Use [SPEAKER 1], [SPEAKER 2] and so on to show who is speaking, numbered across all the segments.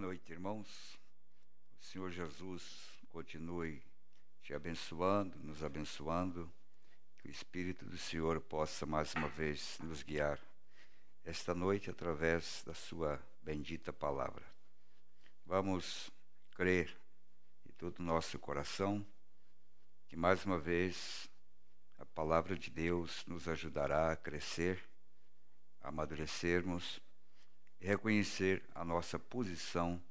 [SPEAKER 1] Noite, irmãos. O Senhor Jesus continue te abençoando, nos abençoando. Que o Espírito do Senhor possa mais uma vez nos guiar esta noite através da Sua bendita palavra. Vamos crer em todo o nosso coração que mais uma vez a palavra de Deus nos ajudará a crescer, a amadurecermos e reconhecer a nossa posição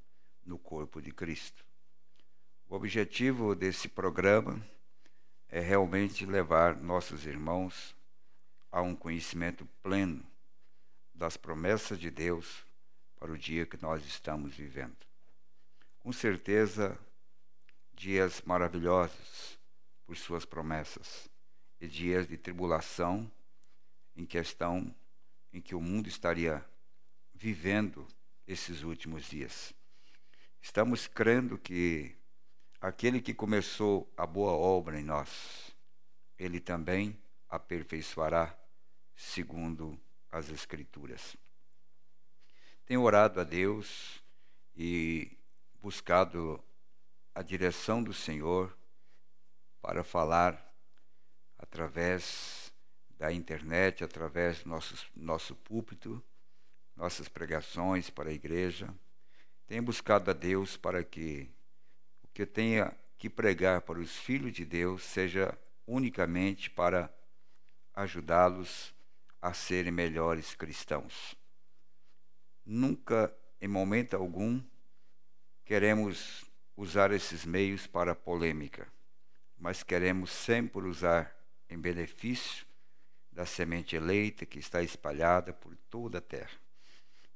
[SPEAKER 1] no corpo de Cristo. O objetivo desse programa é realmente levar nossos irmãos a um conhecimento pleno das promessas de Deus para o dia que nós estamos vivendo. Com certeza, dias maravilhosos por suas promessas e dias de tribulação em questão em que o mundo estaria vivendo esses últimos dias. Estamos crendo que aquele que começou a boa obra em nós, ele também aperfeiçoará segundo as Escrituras. Tenho orado a Deus e buscado a direção do Senhor para falar através da internet, através do nosso, nosso púlpito, nossas pregações para a igreja. Tenho buscado a Deus para que o que eu tenha que pregar para os filhos de Deus seja unicamente para ajudá-los a serem melhores cristãos. Nunca, em momento algum, queremos usar esses meios para polêmica, mas queremos sempre usar em benefício da semente eleita que está espalhada por toda a terra.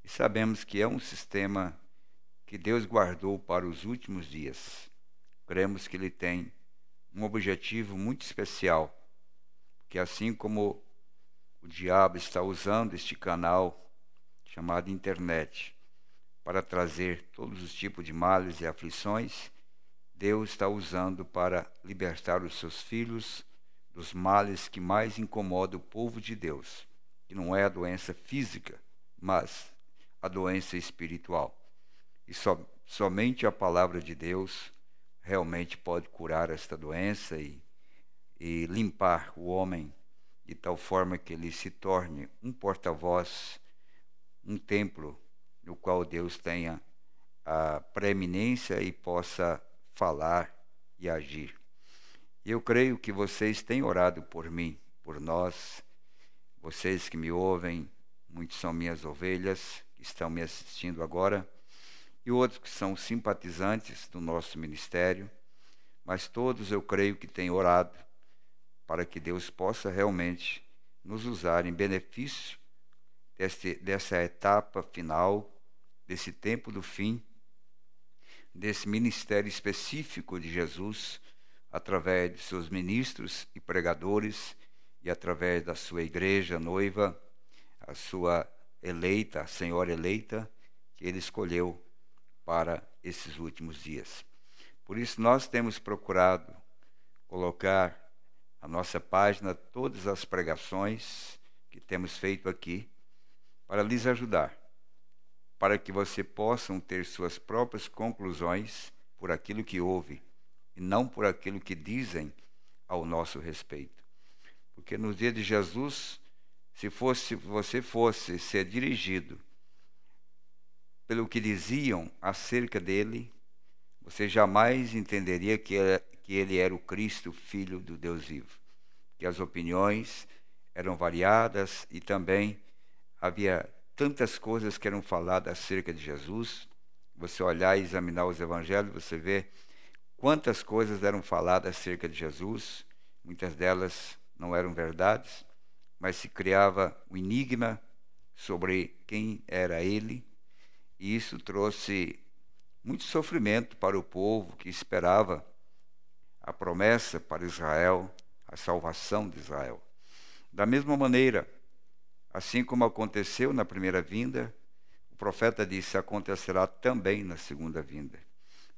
[SPEAKER 1] E sabemos que é um sistema que Deus guardou para os últimos dias. Cremos que ele tem um objetivo muito especial, que assim como o diabo está usando este canal chamado internet para trazer todos os tipos de males e aflições, Deus está usando para libertar os seus filhos dos males que mais incomodam o povo de Deus, que não é a doença física, mas a doença espiritual. E so, somente a palavra de Deus realmente pode curar esta doença e, e limpar o homem de tal forma que ele se torne um porta-voz, um templo no qual Deus tenha a preeminência e possa falar e agir. Eu creio que vocês têm orado por mim, por nós, vocês que me ouvem, muitos são minhas ovelhas, estão me assistindo agora, e outros que são simpatizantes do nosso ministério, mas todos eu creio que têm orado para que Deus possa realmente nos usar em benefício desse, dessa etapa final, desse tempo do fim, desse ministério específico de Jesus, através de seus ministros e pregadores e através da sua igreja noiva, a sua eleita, senhora eleita, que ele escolheu para esses últimos dias. Por isso, nós temos procurado colocar a nossa página todas as pregações que temos feito aqui para lhes ajudar, para que você possam ter suas próprias conclusões por aquilo que ouve e não por aquilo que dizem ao nosso respeito. Porque no dia de Jesus se fosse você fosse ser dirigido pelo que diziam acerca dele, você jamais entenderia que, que ele era o Cristo, filho do Deus vivo. Que as opiniões eram variadas e também havia tantas coisas que eram faladas acerca de Jesus. Você olhar e examinar os evangelhos, você vê quantas coisas eram faladas acerca de Jesus, muitas delas não eram verdades mas se criava um enigma sobre quem era ele, e isso trouxe muito sofrimento para o povo que esperava a promessa para Israel, a salvação de Israel. Da mesma maneira, assim como aconteceu na primeira vinda, o profeta disse: acontecerá também na segunda vinda.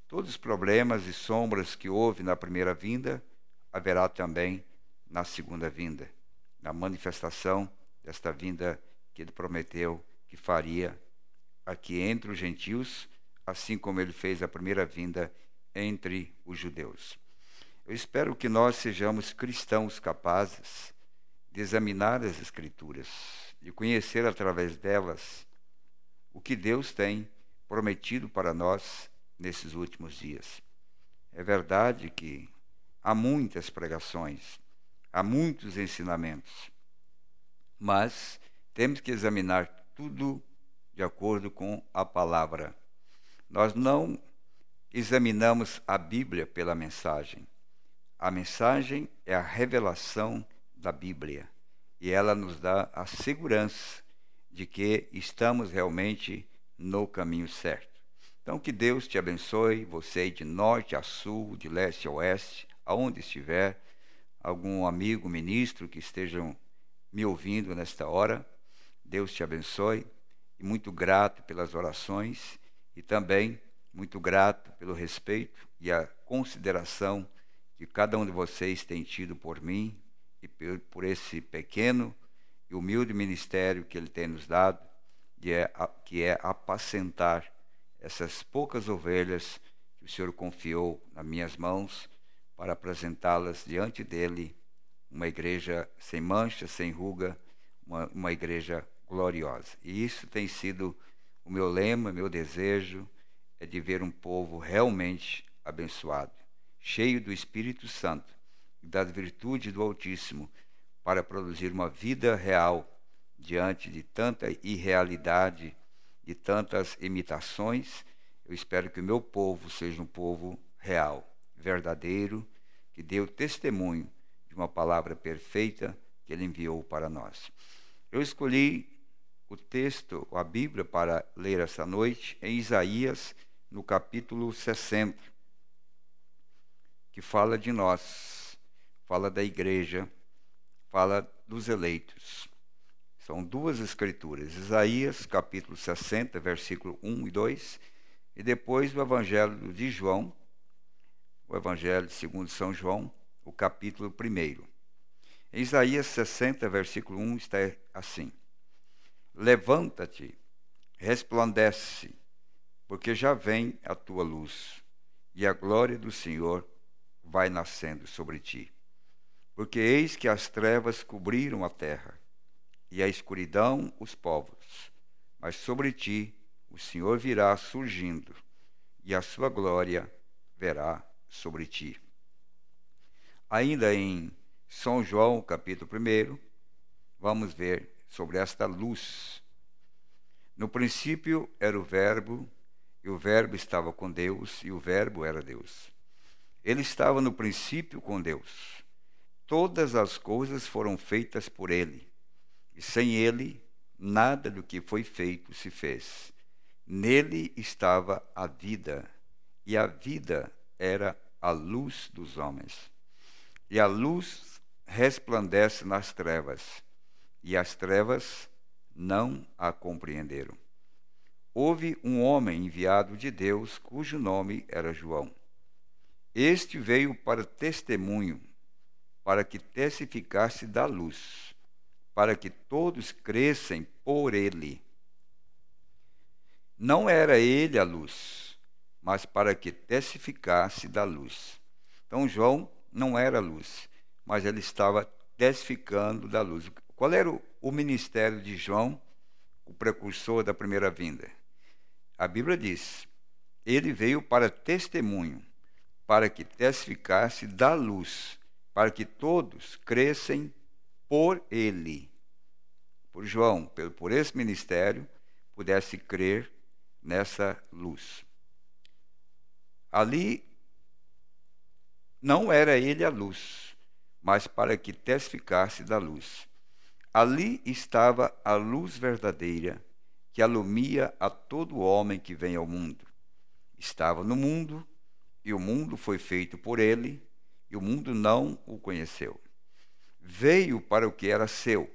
[SPEAKER 1] Todos os problemas e sombras que houve na primeira vinda, haverá também na segunda vinda na manifestação desta vinda que ele prometeu que faria aqui entre os gentios, assim como ele fez a primeira vinda entre os judeus. Eu espero que nós sejamos cristãos capazes de examinar as Escrituras e conhecer através delas o que Deus tem prometido para nós nesses últimos dias. É verdade que há muitas pregações, há muitos ensinamentos, mas temos que examinar tudo de acordo com a palavra. Nós não examinamos a Bíblia pela mensagem. A mensagem é a revelação da Bíblia e ela nos dá a segurança de que estamos realmente no caminho certo. Então, que Deus te abençoe, você de norte a sul, de leste a oeste, aonde estiver, algum amigo, ministro que estejam me ouvindo nesta hora, Deus te abençoe. E muito grato pelas orações e também muito grato pelo respeito e a consideração que cada um de vocês tem tido por mim e por esse pequeno e humilde ministério que ele tem nos dado, que é, que é apacentar essas poucas ovelhas que o Senhor confiou nas minhas mãos para apresentá-las diante dele, uma igreja sem mancha, sem ruga, uma, uma igreja gloriosa. E isso tem sido o meu lema, meu desejo, é de ver um povo realmente abençoado, cheio do Espírito Santo e das virtudes do Altíssimo, para produzir uma vida real diante de tanta irrealidade, de tantas imitações. Eu espero que o meu povo seja um povo real, verdadeiro, que o testemunho de uma palavra perfeita que ele enviou para nós. Eu escolhi o texto, a Bíblia, para ler essa noite em Isaías, no capítulo 60, que fala de nós, fala da igreja, fala dos eleitos. São duas escrituras, Isaías, capítulo 60, versículo 1 e 2, e depois o Evangelho de João, o Evangelho segundo São João, o capítulo 1. Em Isaías 60, versículo 1 está assim: Levanta-te, resplandece, porque já vem a tua luz, e a glória do Senhor vai nascendo sobre ti. Porque eis que as trevas cobriram a terra, e a escuridão os povos, mas sobre ti o Senhor virá surgindo, e a sua glória verá sobre ti. Ainda em São João, capítulo 1, vamos ver sobre esta luz. No princípio era o Verbo, e o Verbo estava com Deus, e o Verbo era Deus. Ele estava no princípio com Deus. Todas as coisas foram feitas por ele, e sem ele, nada do que foi feito se fez. Nele estava a vida, e a vida era a luz dos homens. E a luz resplandece nas trevas, e as trevas não a compreenderam. Houve um homem enviado de Deus cujo nome era João. Este veio para testemunho, para que testificasse da luz, para que todos crescem por ele. Não era ele a luz, mas para que testificasse da luz. Então João não era luz, mas ele estava testificando da luz. Qual era o, ministério de João, o precursor da primeira vinda? A Bíblia diz: ele veio para testemunho, para que testificasse da luz, para que todos crescem por ele. Por João, por esse ministério, pudesse crer nessa luz. Ali não era ele a luz, mas para que testificasse da luz. Ali estava a luz verdadeira, que alumia a todo homem que vem ao mundo. Estava no mundo, e o mundo foi feito por ele, e o mundo não o conheceu. Veio para o que era seu,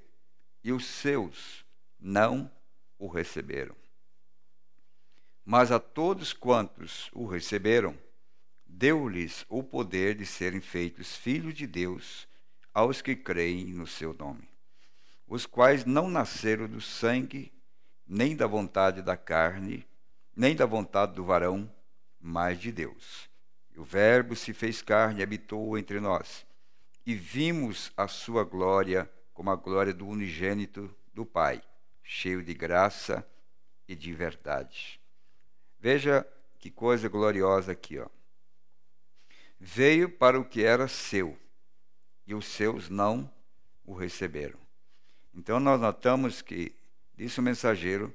[SPEAKER 1] e os seus não o receberam. Mas a todos quantos o receberam, deu-lhes o poder de serem feitos filhos de Deus aos que creem no seu nome, os quais não nasceram do sangue, nem da vontade da carne, nem da vontade do varão, mas de Deus. E o Verbo se fez carne e habitou entre nós. E vimos a sua glória como a glória do unigênito do Pai, cheio de graça e de verdade. Veja que coisa gloriosa aqui, ó. Veio para o que era seu, e os seus não o receberam. Então nós notamos que disse o mensageiro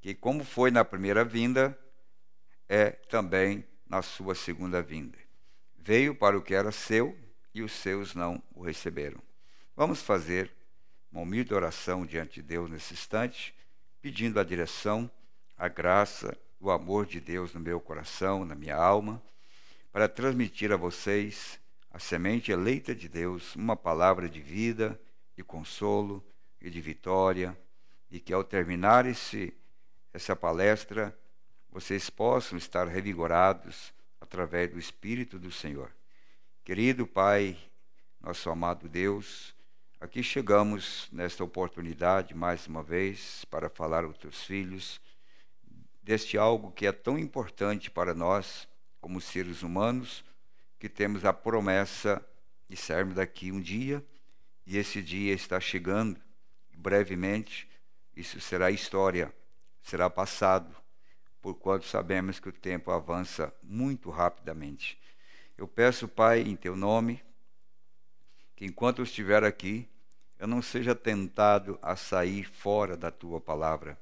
[SPEAKER 1] que como foi na primeira vinda, é também na sua segunda vinda. Veio para o que era seu e os seus não o receberam. Vamos fazer uma humilde oração diante de Deus nesse instante, pedindo a direção, a graça, o amor de Deus no meu coração, na minha alma, para transmitir a vocês, a semente eleita de Deus, uma palavra de vida, de consolo e de vitória, e que ao terminar esse essa palestra, vocês possam estar revigorados através do Espírito do Senhor. Querido Pai, nosso amado Deus, aqui chegamos nesta oportunidade mais uma vez para falar aos teus filhos deste algo que é tão importante para nós, como seres humanos, que temos a promessa de sermos daqui um dia, e esse dia está chegando, brevemente, isso será história será passado, porquanto sabemos que o tempo avança muito rapidamente. Eu peço, Pai, em teu nome, que enquanto eu estiver aqui, eu não seja tentado a sair fora da tua palavra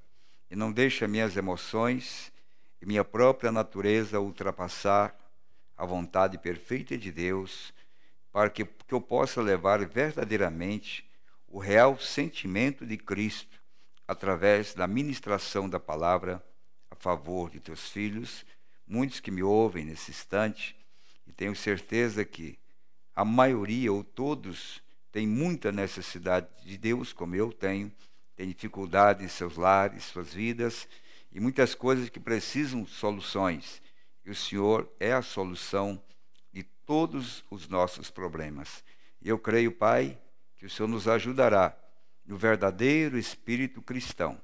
[SPEAKER 1] e não deixe minhas emoções e minha própria natureza ultrapassar a vontade perfeita de Deus, para que, que eu possa levar verdadeiramente o real sentimento de Cristo através da ministração da palavra a favor de teus filhos, muitos que me ouvem nesse instante, e tenho certeza que a maioria ou todos têm muita necessidade de Deus, como eu tenho, tem dificuldade em seus lares, suas vidas, e muitas coisas que precisam soluções. E o Senhor é a solução de todos os nossos problemas. E eu creio, Pai, que o Senhor nos ajudará no verdadeiro espírito cristão,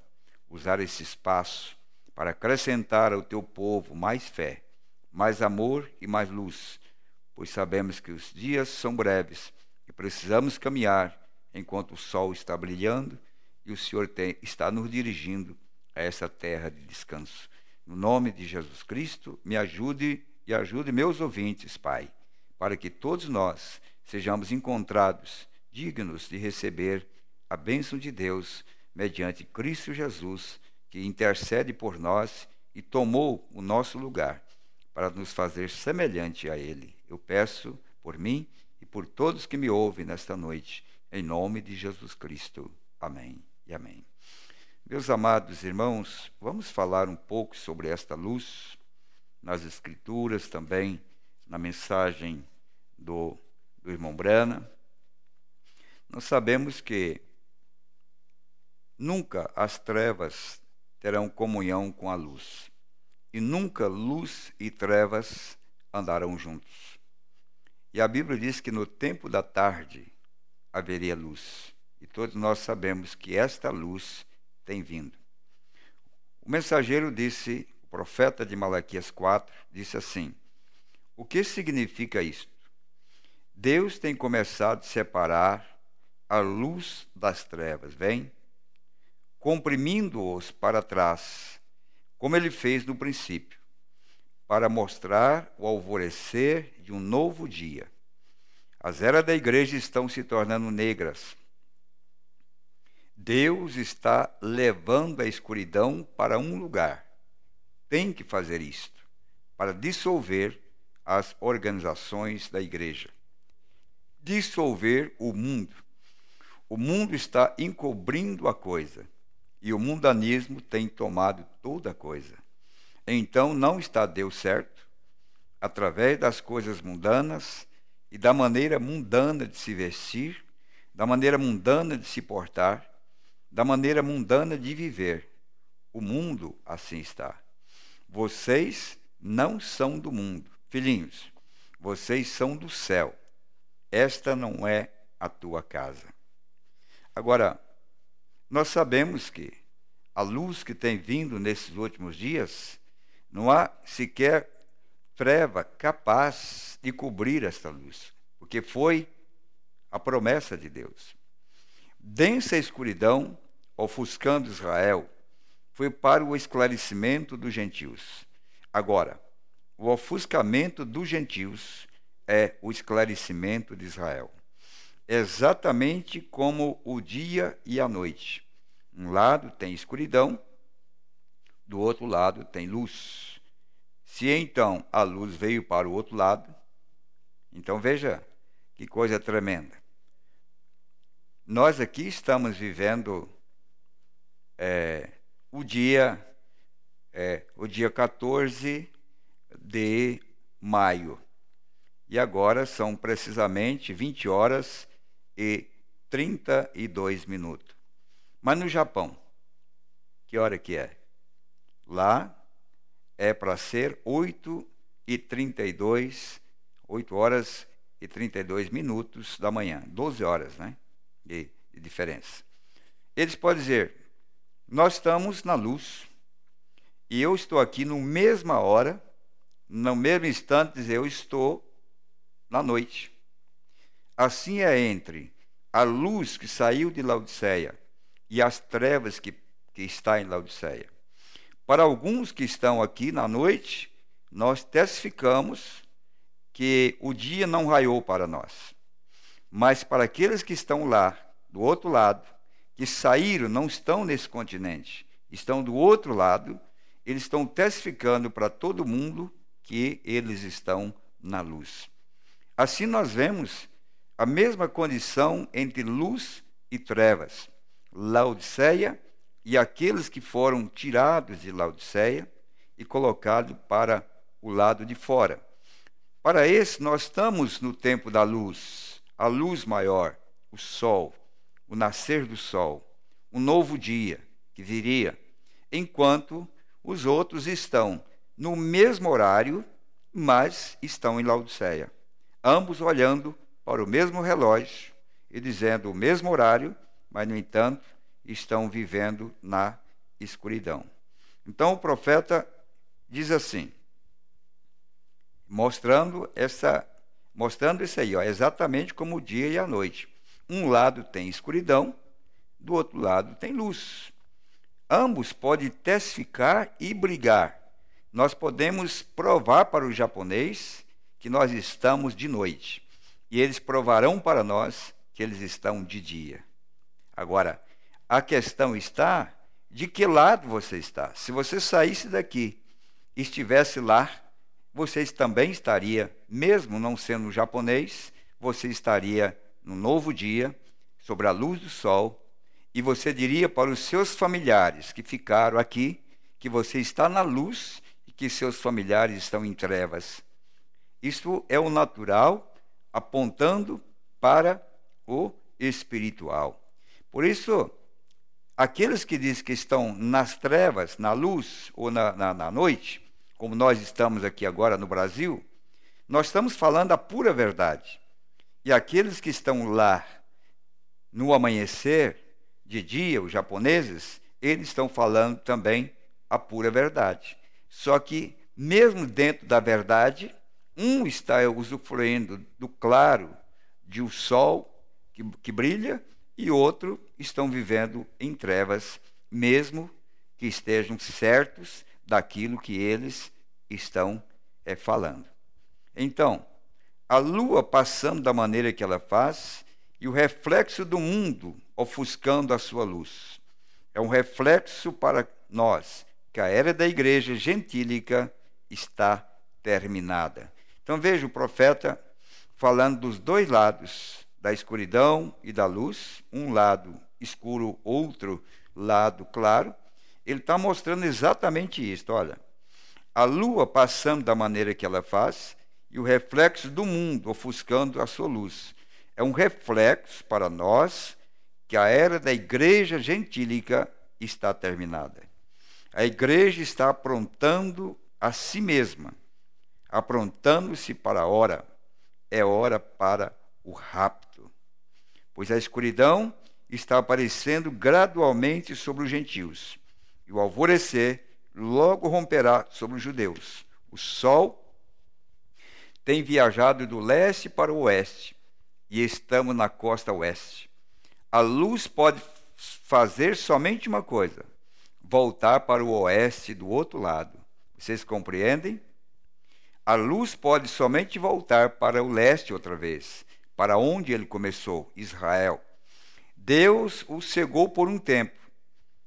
[SPEAKER 1] usar esse espaço para acrescentar ao teu povo mais fé, mais amor e mais luz, pois sabemos que os dias são breves e precisamos caminhar enquanto o sol está brilhando e o Senhor tem, está nos dirigindo a essa terra de descanso. No nome de Jesus Cristo, me ajude e ajude meus ouvintes, Pai, para que todos nós sejamos encontrados dignos de receber a bênção de Deus mediante Cristo Jesus, que intercede por nós e tomou o nosso lugar para nos fazer semelhante a Ele. Eu peço por mim e por todos que me ouvem nesta noite, em nome de Jesus Cristo. Amém e amém. Meus amados irmãos, vamos falar um pouco sobre esta luz nas Escrituras, também na mensagem do, do irmão Brana. Nós sabemos que Nunca as trevas terão comunhão com a luz, e nunca luz e trevas andarão juntos. E a Bíblia diz que no tempo da tarde haveria luz, e todos nós sabemos que esta luz tem vindo. O mensageiro disse, o profeta de Malaquias 4, disse assim: O que significa isto? Deus tem começado a separar a luz das trevas, vem? comprimindo-os para trás, como ele fez no princípio, para mostrar o alvorecer de um novo dia. As eras da igreja estão se tornando negras. Deus está levando a escuridão para um lugar. Tem que fazer isto para dissolver as organizações da igreja. Dissolver o mundo. O mundo está encobrindo a coisa e o mundanismo tem tomado toda a coisa. Então não está Deus certo, através das coisas mundanas e da maneira mundana de se vestir, da maneira mundana de se portar, da maneira mundana de viver. O mundo assim está. Vocês não são do mundo. Filhinhos, vocês são do céu. Esta não é a tua casa. Agora, nós sabemos que a luz que tem vindo nesses últimos dias Não há sequer treva capaz de cobrir esta luz, porque foi a promessa de Deus. Densa escuridão, ofuscando Israel, foi para o esclarecimento dos gentios. Agora, o ofuscamento dos gentios é o esclarecimento de Israel. Exatamente como o dia e a noite. Um lado tem escuridão, do outro lado tem luz. Se então a luz veio para o outro lado, então veja que coisa tremenda. Nós aqui estamos vivendo é, o dia é, o dia 14 de maio. E agora são precisamente 20 horas e 32 minutos. Mas no Japão, que hora que é? Lá é para ser 8 e 32, 8 horas e 32 minutos da manhã, 12 horas, né? De, de diferença. Eles podem dizer: nós estamos na luz e eu estou aqui no mesma hora, no mesmo instante, eu estou na noite. Assim é entre a luz que saiu de Laodiceia e as trevas que, que está em Laodiceia. Para alguns que estão aqui na noite, nós testificamos que o dia não raiou para nós. Mas para aqueles que estão lá, do outro lado, que saíram, não estão nesse continente, estão do outro lado, eles estão testificando para todo mundo que eles estão na luz. Assim nós vemos a mesma condição entre luz e trevas. Laodiceia e aqueles que foram tirados de Laodiceia e colocados para o lado de fora. Para esse, nós estamos no tempo da luz, a luz maior, o sol, o nascer do sol, um novo dia que viria, enquanto os outros estão no mesmo horário, mas estão em Laodiceia, ambos olhando para o mesmo relógio e dizendo o mesmo horário, mas, no entanto, estão vivendo na escuridão. Então o profeta diz assim, mostrando essa mostrando isso aí, ó, exatamente como o dia e a noite. Um lado tem escuridão, do outro lado tem luz. Ambos podem testificar e brigar. Nós podemos provar para o japonês que nós estamos de noite, e eles provarão para nós que eles estão de dia. Agora, a questão está de que lado você está. Se você saísse daqui e estivesse lá, você também estaria, mesmo não sendo japonês, você estaria no novo dia, sobre a luz do sol, e você diria para os seus familiares que ficaram aqui que você está na luz e que seus familiares estão em trevas. Isso é o natural apontando para o espiritual. Por isso, Aqueles que dizem que estão nas trevas, na luz ou na, na, na noite, como nós estamos aqui agora no Brasil, nós estamos falando a pura verdade. E aqueles que estão lá no amanhecer, de dia, os japoneses, eles estão falando também a pura verdade. Só que, mesmo dentro da verdade, um está usufruindo do claro de um sol que, que brilha e outro estão vivendo em trevas, mesmo que estejam certos daquilo que eles estão é, falando. Então, a lua passando da maneira que ela faz e o reflexo do mundo ofuscando a sua luz. É um reflexo para nós que a era da igreja gentílica está terminada. Então veja o profeta falando dos dois lados da escuridão e da luz, um lado escuro, outro lado claro, ele está mostrando exatamente isso. Olha, a lua passando da maneira que ela faz e o reflexo do mundo ofuscando a sua luz. É um reflexo para nós que a era da igreja gentílica está terminada. A igreja está aprontando a si mesma, aprontando-se para a hora. É hora para o rapto pois a escuridão está aparecendo gradualmente sobre os gentios, e o alvorecer logo romperá sobre os judeus. O sol tem viajado do leste para o oeste e estamos na costa oeste. A luz pode fazer somente uma coisa: voltar para o oeste do outro lado. Vocês compreendem? A luz pode somente voltar para o leste outra vez, para onde ele começou, Israel. Deus o cegou por um tempo,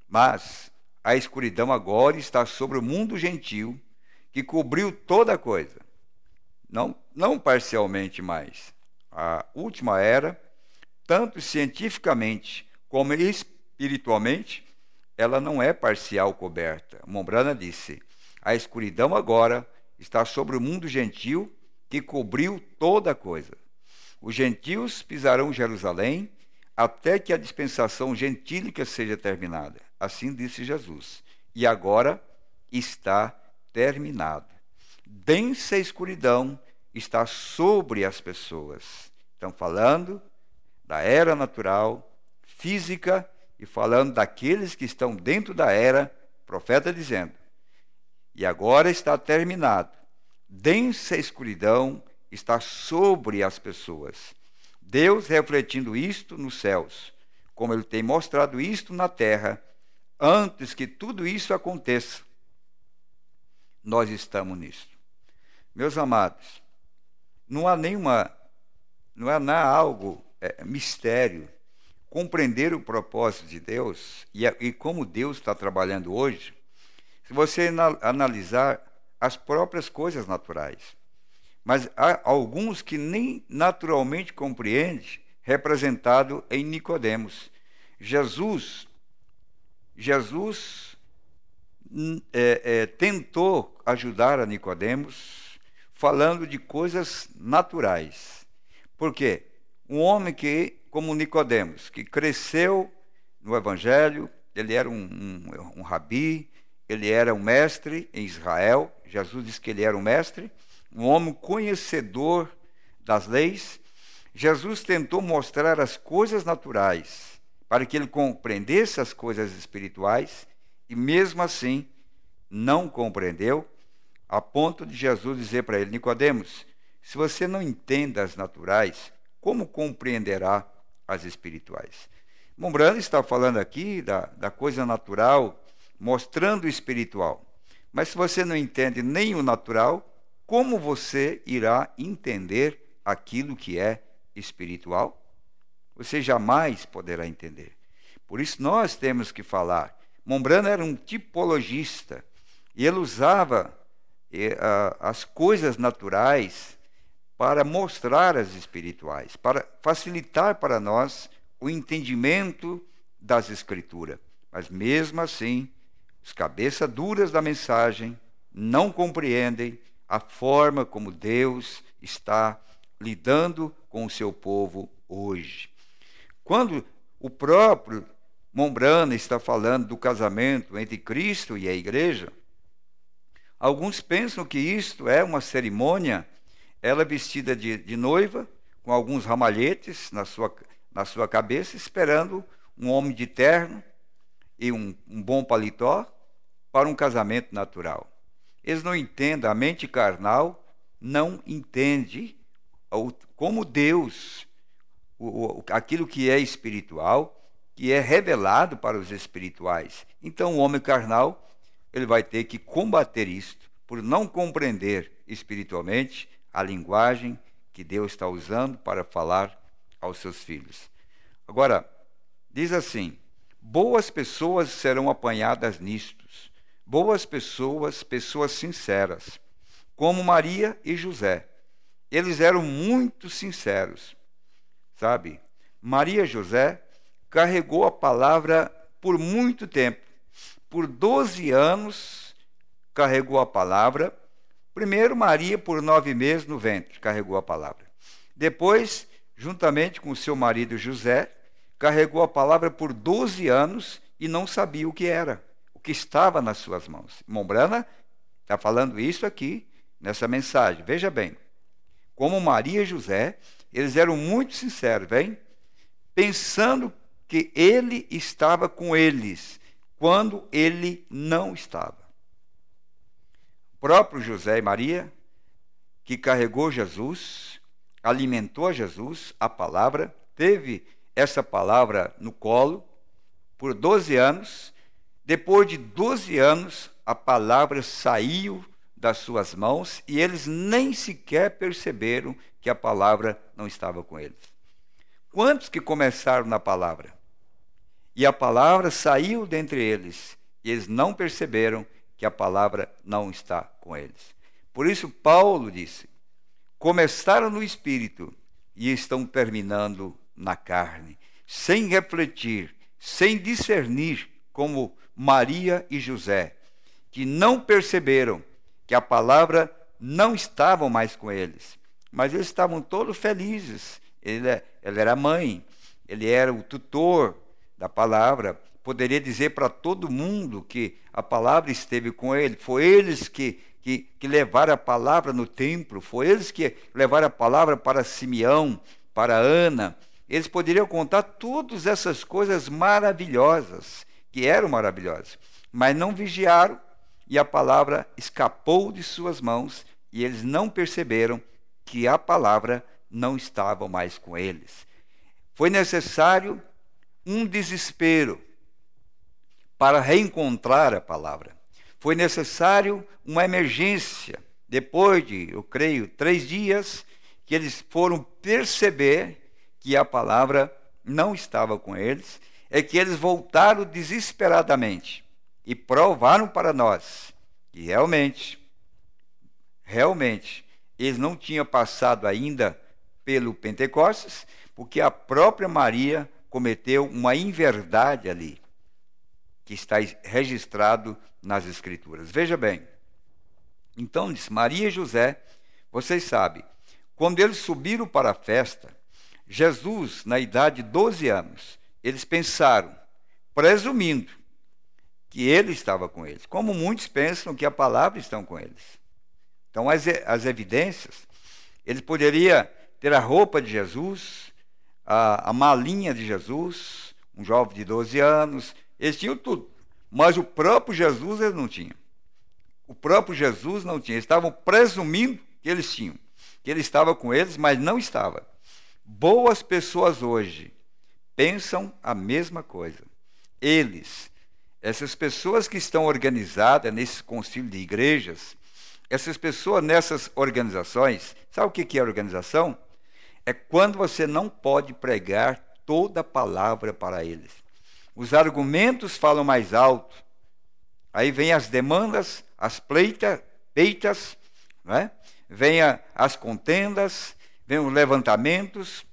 [SPEAKER 1] mas a escuridão agora está sobre o mundo gentil, que cobriu toda a coisa. Não, não parcialmente mais. A última era, tanto cientificamente como espiritualmente, ela não é parcial coberta. Mombrana disse: a escuridão agora está sobre o mundo gentil que cobriu toda a coisa. Os gentios pisarão Jerusalém até que a dispensação gentílica seja terminada. Assim disse Jesus. E agora está terminado. Densa escuridão está sobre as pessoas. Estão falando da era natural, física, e falando daqueles que estão dentro da era, profeta dizendo: E agora está terminado. Densa escuridão está sobre as pessoas. Deus refletindo isto nos céus, como ele tem mostrado isto na terra, antes que tudo isso aconteça. Nós estamos nisso. Meus amados, não há nenhuma, não há nada, algo é, mistério. Compreender o propósito de Deus e, e como Deus está trabalhando hoje, se você analisar as próprias coisas naturais. Mas há alguns que nem naturalmente compreende, representado em Nicodemos. Jesus, Jesus é, é, tentou ajudar a Nicodemos falando de coisas naturais. Por quê? Um homem que, como Nicodemos, que cresceu no Evangelho, ele era um, um, um rabi, ele era um mestre em Israel. Jesus disse que ele era um mestre um homem conhecedor das leis, Jesus tentou mostrar as coisas naturais para que ele compreendesse as coisas espirituais e, mesmo assim, não compreendeu, a ponto de Jesus dizer para ele: Nicodemos, se você não entende as naturais, como compreenderá as espirituais? Mombrando está falando aqui da, da coisa natural, mostrando o espiritual. Mas se você não entende nem o natural, como você irá entender aquilo que é espiritual? Você jamais poderá entender. Por isso nós temos que falar. Mombrana era um tipologista e ele usava eh, as coisas naturais para mostrar as espirituais, para facilitar para nós o entendimento das escrituras. Mas mesmo assim, os cabeças duras da mensagem não compreendem a forma como Deus está lidando com o seu povo hoje. Quando o próprio Mombrana está falando do casamento entre Cristo e a igreja, alguns pensam que isto é uma cerimônia, ela vestida de, de noiva, com alguns ramalhetes na sua, na sua cabeça, esperando um homem de terno e um, um bom paletó para um casamento natural. Eles não entendem, a mente carnal não entende como Deus, aquilo que é espiritual, que é revelado para os espirituais. Então o homem carnal, ele vai ter que combater isto, por não compreender espiritualmente a linguagem que Deus está usando para falar aos seus filhos. Agora, diz assim: boas pessoas serão apanhadas nistos, boas pessoas, pessoas sinceras, como Maria e José. Eles eram muito sinceros, sabe? Maria José carregou a palavra por muito tempo. Por 12 anos carregou a palavra. Primeiro, Maria, por nove meses no ventre, carregou a palavra. Depois, juntamente com seu marido José, carregou a palavra por 12 anos e não sabia o que era que estava nas suas mãos. Mombrana está falando isso aqui nessa mensagem. Veja bem, como Maria José, eles eram muito sinceros, vem? Pensando que ele estava com eles quando ele não estava. próprio José e Maria, que carregou Jesus, alimentou Jesus, a palavra, teve essa palavra no colo por 12 anos. Depois de 12 anos, a palavra saiu das suas mãos e eles nem sequer perceberam que a palavra não estava com eles. Quantos que começaram na palavra? E a palavra saiu dentre eles, e eles não perceberam que a palavra não está com eles. Por isso, Paulo disse: começaram no espírito e estão terminando na carne, sem refletir, sem discernir, como Maria e José, que não perceberam que a palavra não estava mais com eles, mas eles estavam todos felizes. Ele, é, ele era mãe, ele era o tutor da palavra. Poderia dizer para todo mundo que a palavra esteve com ele. Foi eles que, que, que levaram a palavra no templo, foi eles que levaram a palavra para Simeão, para Ana. Eles poderiam contar todas essas coisas maravilhosas, que eram maravilhosas, mas não vigiaram e a palavra escapou de suas mãos e eles não perceberam que a palavra não estava mais com eles. Foi necessário um desespero para reencontrar a palavra. Foi necessário uma emergência. Depois de, eu creio, três dias, que eles foram perceber que a palavra não estava com eles, é que eles voltaram desesperadamente e provaram para nós que realmente, realmente, eles não tinham passado ainda pelo Pentecostes, porque a própria Maria cometeu uma inverdade ali, que está registrado nas Escrituras. Veja bem, então disse Maria e José, vocês sabem, quando eles subiram para a festa, Jesus, na idade de 12 anos, eles pensaram, presumindo, que ele estava com eles, como muitos pensam que a palavra está com eles. Então, as, as evidências, ele poderia ter a roupa de Jesus, a, a malinha de Jesus, um jovem de 12 anos, eles tinham tudo. Mas o próprio Jesus eles não tinham. O próprio Jesus não tinha. Eles estavam presumindo que eles tinham, que ele estava com eles, mas não estava. Boas pessoas hoje pensam a mesma coisa. Eles, essas pessoas que estão organizadas nesse concílio de igrejas, essas pessoas nessas organizações, sabe o que é organização? é quando você não pode pregar toda a palavra para eles. Os argumentos falam mais alto. Aí vem as demandas, as pleita, peitas, né? vem a, as contendas, vem os levantamentos.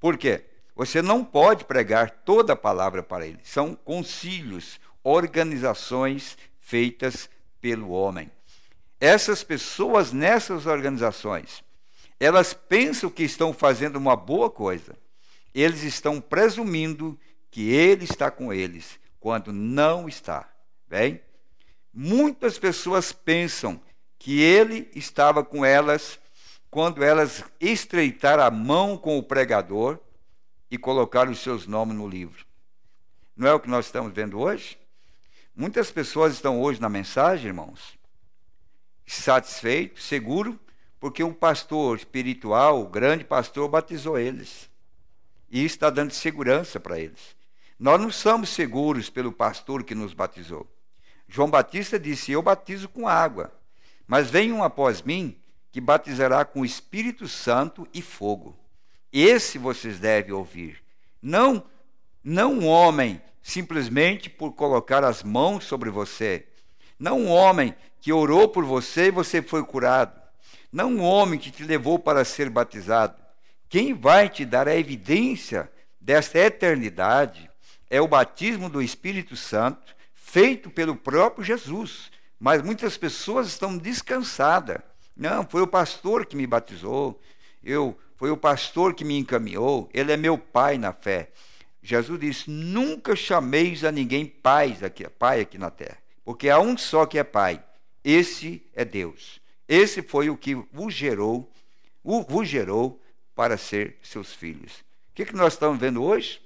[SPEAKER 1] Por quê? Você não pode pregar toda a palavra para eles. São concílios, organizações feitas pelo homem. Essas pessoas nessas organizações, elas pensam que estão fazendo uma boa coisa. Eles estão presumindo que ele está com eles, quando não está. Bem? Muitas pessoas pensam que ele estava com elas quando elas estreitaram a mão com o pregador e colocaram os seus nomes no livro. Não é o que nós estamos vendo hoje? Muitas pessoas estão hoje na mensagem, irmãos, satisfeitos, seguros, porque um pastor espiritual, o grande pastor, batizou eles. E isso está dando segurança para eles. Nós não somos seguros pelo pastor que nos batizou. João Batista disse: Eu batizo com água, mas vem um após mim que batizará com o Espírito Santo e fogo. Esse vocês devem ouvir. Não, não um homem simplesmente por colocar as mãos sobre você. Não um homem que orou por você e você foi curado não um homem que te levou para ser batizado. Quem vai te dar a evidência desta eternidade é o batismo do Espírito Santo, feito pelo próprio Jesus. Mas muitas pessoas estão descansadas. Não, foi o pastor que me batizou, eu, foi o pastor que me encaminhou, ele é meu pai na fé. Jesus disse: Nunca chameis a ninguém pai aqui, pai aqui na terra, porque há um só que é pai, esse é Deus. Esse foi o que vos gerou, o, gerou para ser seus filhos. O que, que nós estamos vendo hoje?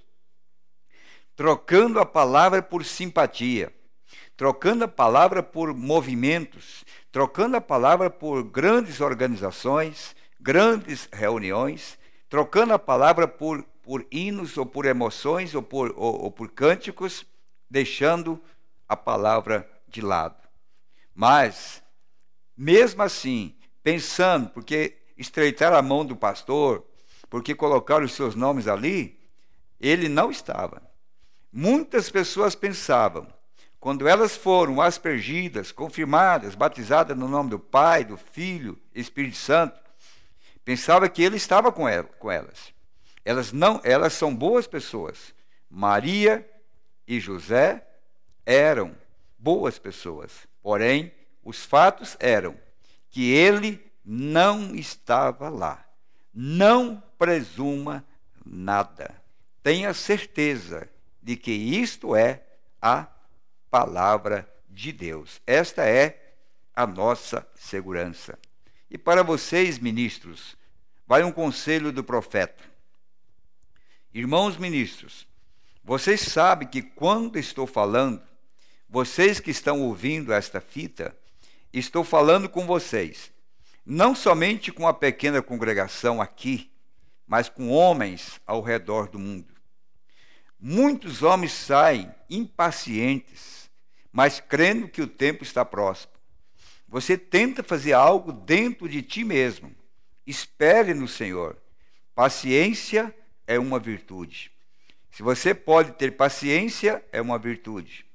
[SPEAKER 1] Trocando a palavra por simpatia, trocando a palavra por movimentos, trocando a palavra por grandes organizações, grandes reuniões, trocando a palavra por, por hinos ou por emoções ou por, ou, ou por cânticos, deixando a palavra de lado. Mas, mesmo assim, pensando, porque estreitar a mão do pastor, porque colocaram os seus nomes ali, ele não estava. Muitas pessoas pensavam, quando elas foram aspergidas, confirmadas, batizadas no nome do Pai, do Filho, Espírito Santo, pensava que ele estava com, ela, com elas. Elas não, elas são boas pessoas. Maria e José eram boas pessoas. Porém, os fatos eram que ele não estava lá. Não presuma nada. Tenha certeza de que isto é a palavra de Deus. Esta é a nossa segurança. E para vocês, ministros, vai um conselho do profeta. Irmãos ministros, vocês sabem que quando estou falando, vocês que estão ouvindo esta fita, estou falando com vocês, não somente com a pequena congregação aqui, mas com homens ao redor do mundo. Muitos homens saem impacientes, mas crendo que o tempo está próximo. Você tenta fazer algo dentro de ti mesmo. Espere no Senhor. Paciência é uma virtude. Se você pode ter paciência, é uma virtude.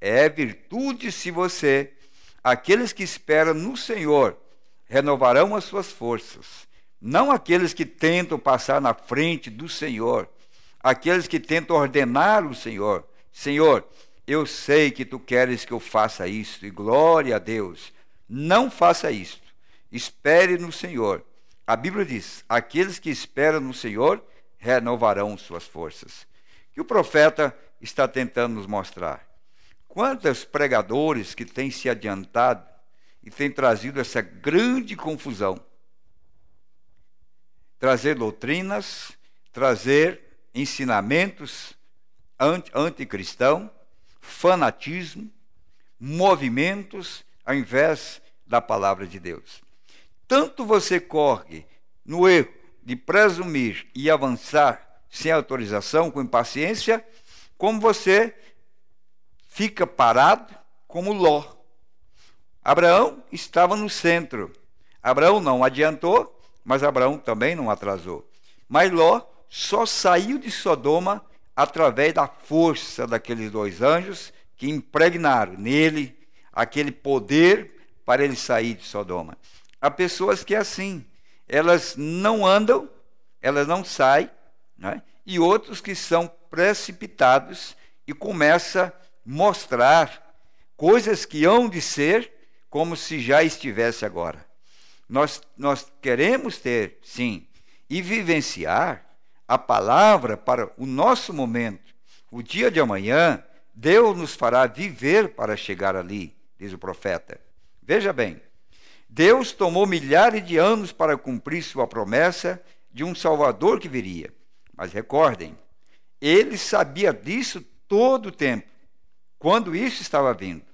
[SPEAKER 1] É virtude se você, aqueles que esperam no Senhor, renovarão as suas forças. Não aqueles que tentam passar na frente do Senhor, aqueles que tentam ordenar o Senhor. Senhor, eu sei que tu queres que eu faça isso, e glória a Deus. Não faça isto. Espere no Senhor. A Bíblia diz: aqueles que esperam no Senhor renovarão suas forças. Que o profeta está tentando nos mostrar. Quantos pregadores que têm se adiantado e têm trazido essa grande confusão? Trazer doutrinas, trazer ensinamentos anticristão, fanatismo, movimentos ao invés da palavra de Deus. Tanto você corre no erro de presumir e avançar sem autorização, com impaciência, como você fica parado como Ló. Abraão estava no centro. Abraão não adiantou, mas Abraão também não atrasou. Mas Ló só saiu de Sodoma através da força daqueles dois anjos que impregnaram nele aquele poder para ele sair de Sodoma. Há pessoas que é assim, elas não andam, elas não saem, né? e outros que são precipitados e começa a mostrar coisas que hão de ser como se já estivesse agora. Nós, nós queremos ter, sim, e vivenciar a palavra para o nosso momento. O dia de amanhã, Deus nos fará viver para chegar ali, diz o profeta. Veja bem, Deus tomou milhares de anos para cumprir sua promessa de um Salvador que viria. Mas recordem, ele sabia disso todo o tempo, quando isso estava vindo.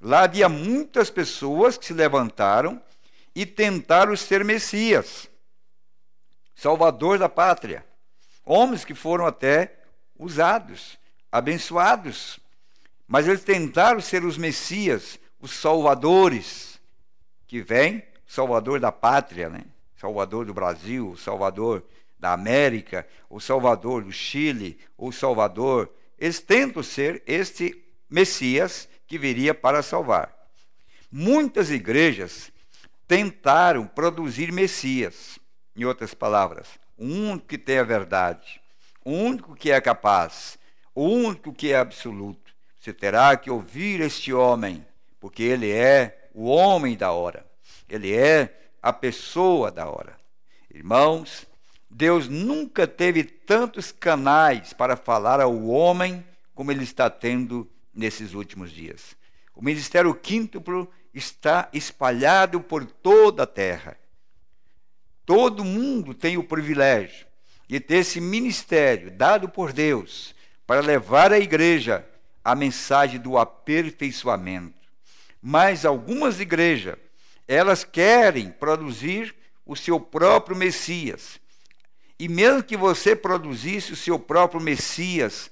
[SPEAKER 1] Lá havia muitas pessoas que se levantaram e tentaram ser Messias, Salvador da pátria. Homens que foram até usados, abençoados. Mas eles tentaram ser os Messias, os Salvadores, que vem, Salvador da pátria, né? Salvador do Brasil, Salvador da América, o Salvador do Chile, o Salvador. Eles tentam ser este Messias que viria para salvar. Muitas igrejas tentaram produzir Messias, em outras palavras, o único que tem a verdade, o único que é capaz, o único que é absoluto. Você terá que ouvir este homem, porque ele é o homem da hora, ele é a pessoa da hora. Irmãos, Deus nunca teve tantos canais para falar ao homem como ele está tendo nesses últimos dias. O ministério quíntuplo está espalhado por toda a terra. Todo mundo tem o privilégio de ter esse ministério dado por Deus para levar a igreja a mensagem do aperfeiçoamento. Mas algumas igrejas, elas querem produzir o seu próprio Messias. E mesmo que você produzisse o seu próprio Messias,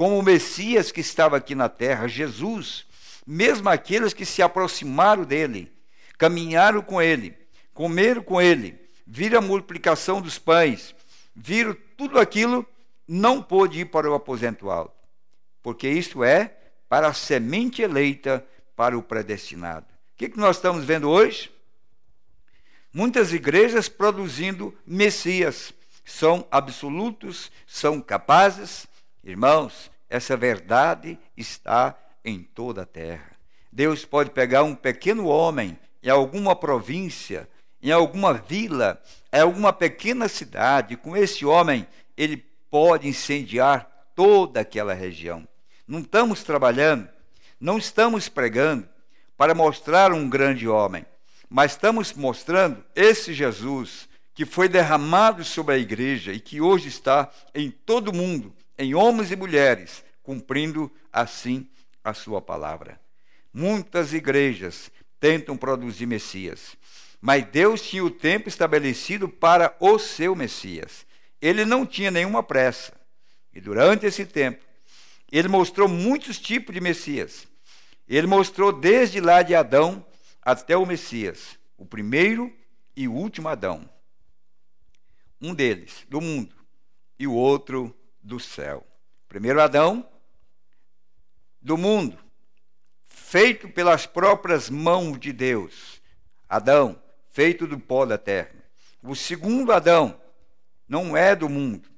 [SPEAKER 1] como o Messias que estava aqui na terra, Jesus, mesmo aqueles que se aproximaram dele, caminharam com ele, comeram com ele, viram a multiplicação dos pães, viram tudo aquilo, não pôde ir para o aposento alto, porque isso é para a semente eleita, para o predestinado. O que, que nós estamos vendo hoje? Muitas igrejas produzindo Messias, são absolutos, são capazes. Irmãos, essa verdade está em toda a terra. Deus pode pegar um pequeno homem em alguma província, em alguma vila, em alguma pequena cidade, com esse homem, ele pode incendiar toda aquela região. Não estamos trabalhando, não estamos pregando para mostrar um grande homem, mas estamos mostrando esse Jesus que foi derramado sobre a igreja e que hoje está em todo o mundo, em homens e mulheres, cumprindo assim a sua palavra. Muitas igrejas tentam produzir Messias, mas Deus tinha o tempo estabelecido para o seu Messias. Ele não tinha nenhuma pressa. E durante esse tempo, ele mostrou muitos tipos de Messias. Ele mostrou desde lá de Adão até o Messias, o primeiro e último Adão. Um deles do mundo e o outro do céu. Primeiro Adão do mundo, feito pelas próprias mãos de Deus. Adão, feito do pó da terra. O segundo Adão não é do mundo,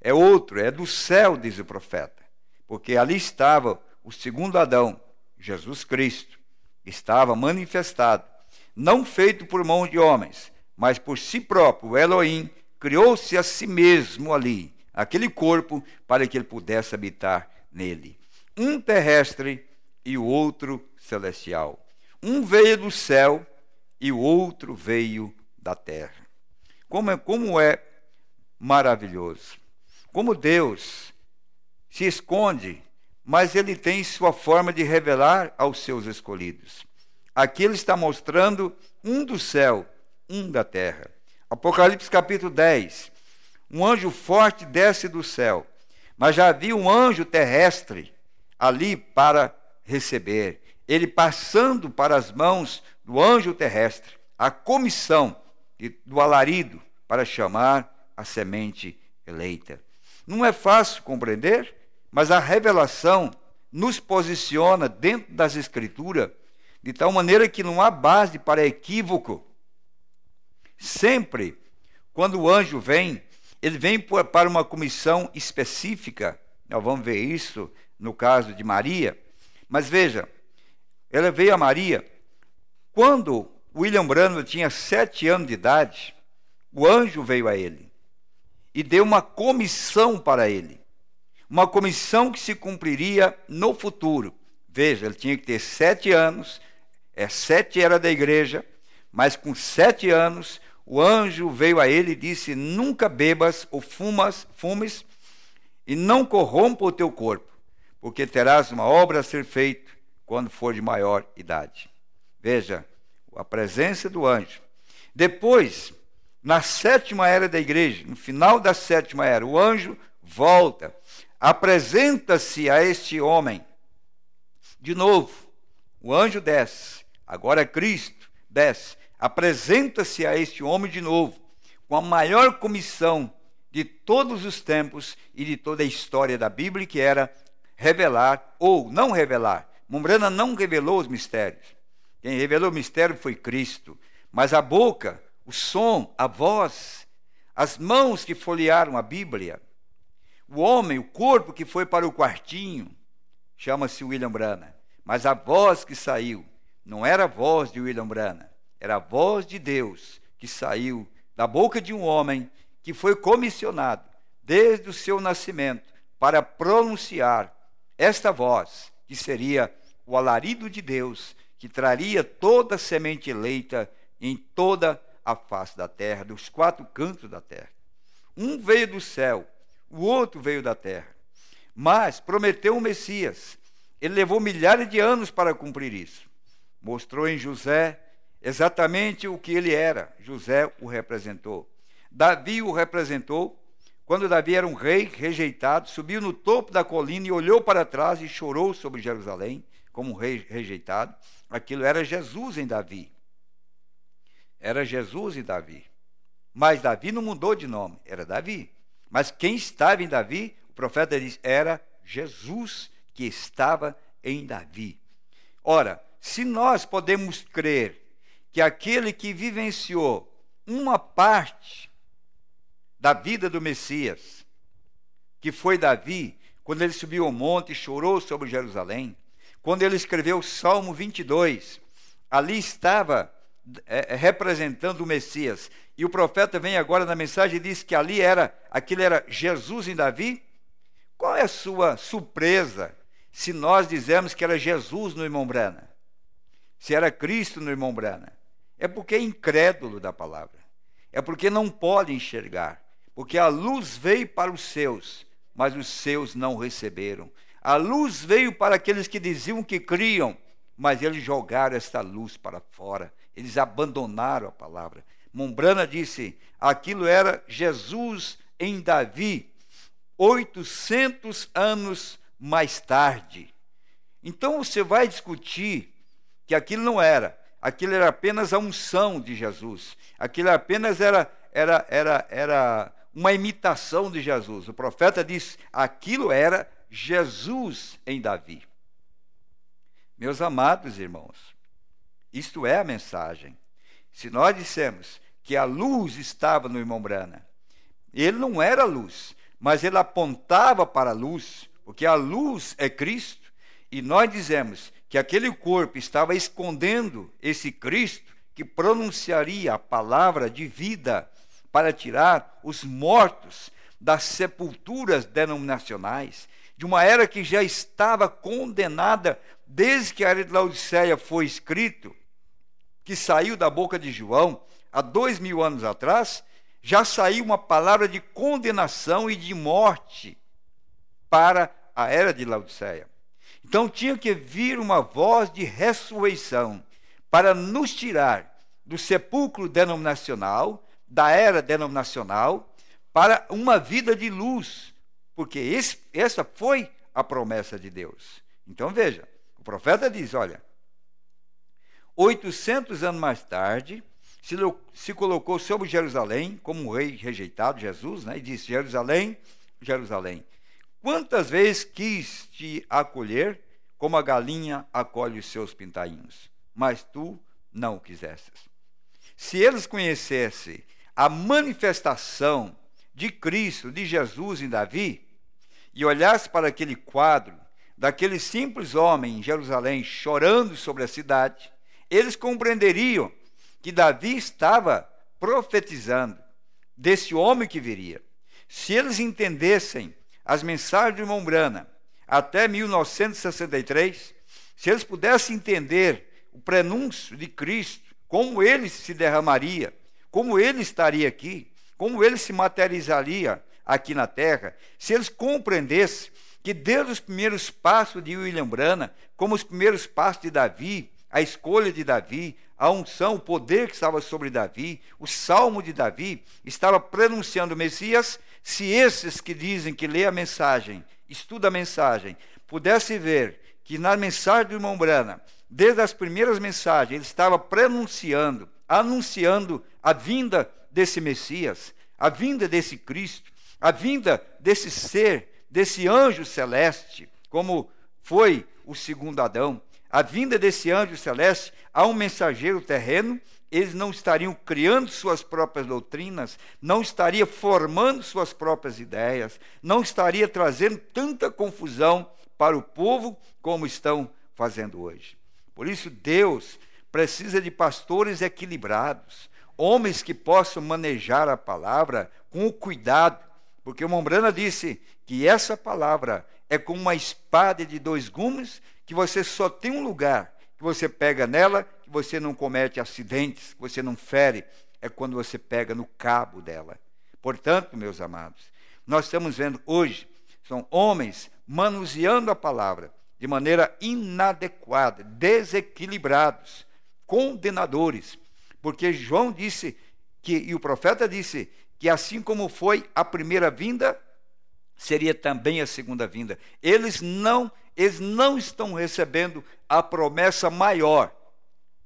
[SPEAKER 1] é outro, é do céu, diz o profeta. Porque ali estava o segundo Adão, Jesus Cristo, estava manifestado, não feito por mãos de homens, mas por si próprio, Elohim, criou-se a si mesmo ali, aquele corpo, para que ele pudesse habitar nele. Um terrestre e o outro celestial. Um veio do céu e o outro veio da terra. Como é, como é maravilhoso. Como Deus se esconde, mas ele tem sua forma de revelar aos seus escolhidos. Aqui ele está mostrando um do céu, um da terra. Apocalipse capítulo 10. Um anjo forte desce do céu, mas já havia um anjo terrestre ali para receber. Ele passando para as mãos do anjo terrestre a comissão do alarido para chamar a semente eleita. Não é fácil compreender, mas a revelação nos posiciona dentro das Escrituras de tal maneira que não há base para equívoco. Sempre, quando o anjo vem, ele vem para uma comissão específica. Nós vamos ver isso no caso de Maria. Mas veja, ela veio a Maria quando William Branham tinha sete anos de idade. O anjo veio a ele e deu uma comissão para ele. Uma comissão que se cumpriria no futuro. Veja, ele tinha que ter sete anos, é sete era da igreja, mas com sete anos o anjo veio a ele e disse: Nunca bebas ou fumas, fumes, e não corrompa o teu corpo, porque terás uma obra a ser feita quando for de maior idade. Veja, a presença do anjo. Depois, na sétima era da igreja, no final da sétima era, o anjo volta, apresenta-se a este homem. De novo, o anjo desce, agora Cristo desce, apresenta-se a este homem de novo, com a maior comissão de todos os tempos e de toda a história da Bíblia, que era revelar ou não revelar. Mombrana não revelou os mistérios. Quem revelou o mistério foi Cristo. Mas a boca, o som, a voz, as mãos que folhearam a Bíblia, o homem, o corpo que foi para o quartinho, chama-se William Brana. Mas a voz que saiu não era a voz de William Brana, era a voz de Deus que saiu da boca de um homem que foi comissionado desde o seu nascimento para pronunciar esta voz, que seria o alarido de Deus, que traria toda a semente eleita em toda a face da terra, dos quatro cantos da terra. Um veio do céu, o outro veio da terra. Mas prometeu um Messias, Ele levou milhares de anos para cumprir isso. Mostrou em José exatamente o que ele era. José o representou. Davi o representou. Quando Davi era um rei rejeitado, subiu no topo da colina e olhou para trás e chorou sobre Jerusalém, como um rei rejeitado. Aquilo era Jesus em Davi. Era Jesus em Davi. Mas Davi não mudou de nome, era Davi. Mas quem estava em Davi, o profeta diz, era Jesus que estava em Davi. Ora, se nós podemos crer que aquele que vivenciou uma parte da vida do Messias, que foi Davi, quando ele subiu ao monte e chorou sobre Jerusalém, quando ele escreveu o Salmo 22, ali estava é, é, representando o Messias. E o profeta vem agora na mensagem e diz que ali era, aquilo era Jesus em Davi. Qual é a sua surpresa se nós dizemos que era Jesus no irmão Brana? Se era Cristo no irmão Brana? É porque é incrédulo da palavra. É porque não pode enxergar. Porque a luz veio para os seus, mas os seus não receberam. A luz veio para aqueles que diziam que criam, mas eles jogaram esta luz para fora. Eles abandonaram a palavra. Mombrana disse: aquilo era Jesus em Davi, 800 anos mais tarde. Então você vai discutir que aquilo não era, aquilo era apenas a unção de Jesus, aquilo apenas era, era, era, era uma imitação de Jesus. O profeta diz: aquilo era Jesus em Davi. Meus amados irmãos, isto é a mensagem. Se nós dissemos que a luz estava no irmão Brana, ele não era luz, mas ele apontava para a luz, porque a luz é Cristo, e nós dizemos que aquele corpo estava escondendo esse Cristo que pronunciaria a palavra de vida para tirar os mortos das sepulturas denominacionais, de uma era que já estava condenada desde que a era de Laodiceia foi escrito, que saiu da boca de João, há dois mil anos atrás, já saiu uma palavra de condenação e de morte para a era de Laodiceia. Então tinha que vir uma voz de ressurreição para nos tirar do sepulcro denominacional, da era denominacional, para uma vida de luz, porque esse, essa foi a promessa de Deus. Então veja, o profeta diz: olha, 800 anos mais tarde, se, se colocou sobre Jerusalém como um rei rejeitado, Jesus, né, e disse: Jerusalém, Jerusalém, quantas vezes quis te acolher, como a galinha acolhe os seus pintainhos, mas tu não o quisestes. Se eles conhecessem a manifestação de Cristo, de Jesus em Davi, e olhassem para aquele quadro daquele simples homem em Jerusalém chorando sobre a cidade, eles compreenderiam que Davi estava profetizando desse homem que viria. Se eles entendessem as mensagens de irmão Brana até 1963, se eles pudessem entender o prenúncio de Cristo, como ele se derramaria, como ele estaria aqui, como ele se materializaria aqui na terra, se eles compreendessem que desde os primeiros passos de William Brana, como os primeiros passos de Davi, a escolha de Davi, a unção, o poder que estava sobre Davi, o salmo de Davi, estava pronunciando o Messias, se esses que dizem que lê a mensagem, estuda a mensagem, pudesse ver que na mensagem do irmão Brana, desde as primeiras mensagens, ele estava pronunciando, anunciando a vinda desse Messias, a vinda desse Cristo, a vinda desse ser desse anjo celeste, como foi o segundo Adão, a vinda desse anjo celeste a um mensageiro terreno, eles não estariam criando suas próprias doutrinas, não estaria formando suas próprias ideias, não estaria trazendo tanta confusão para o povo como estão fazendo hoje. Por isso, Deus precisa de pastores equilibrados, homens que possam manejar a palavra com o cuidado, porque Mombrana disse que essa palavra é como uma espada de dois gumes, que você só tem um lugar que você pega nela, você não comete acidentes, você não fere, é quando você pega no cabo dela. Portanto, meus amados, nós estamos vendo hoje, são homens manuseando a palavra, de maneira inadequada, desequilibrados, condenadores. Porque João disse que, e o profeta disse, que assim como foi a primeira vinda, seria também a segunda vinda. Eles não, eles não estão recebendo a promessa maior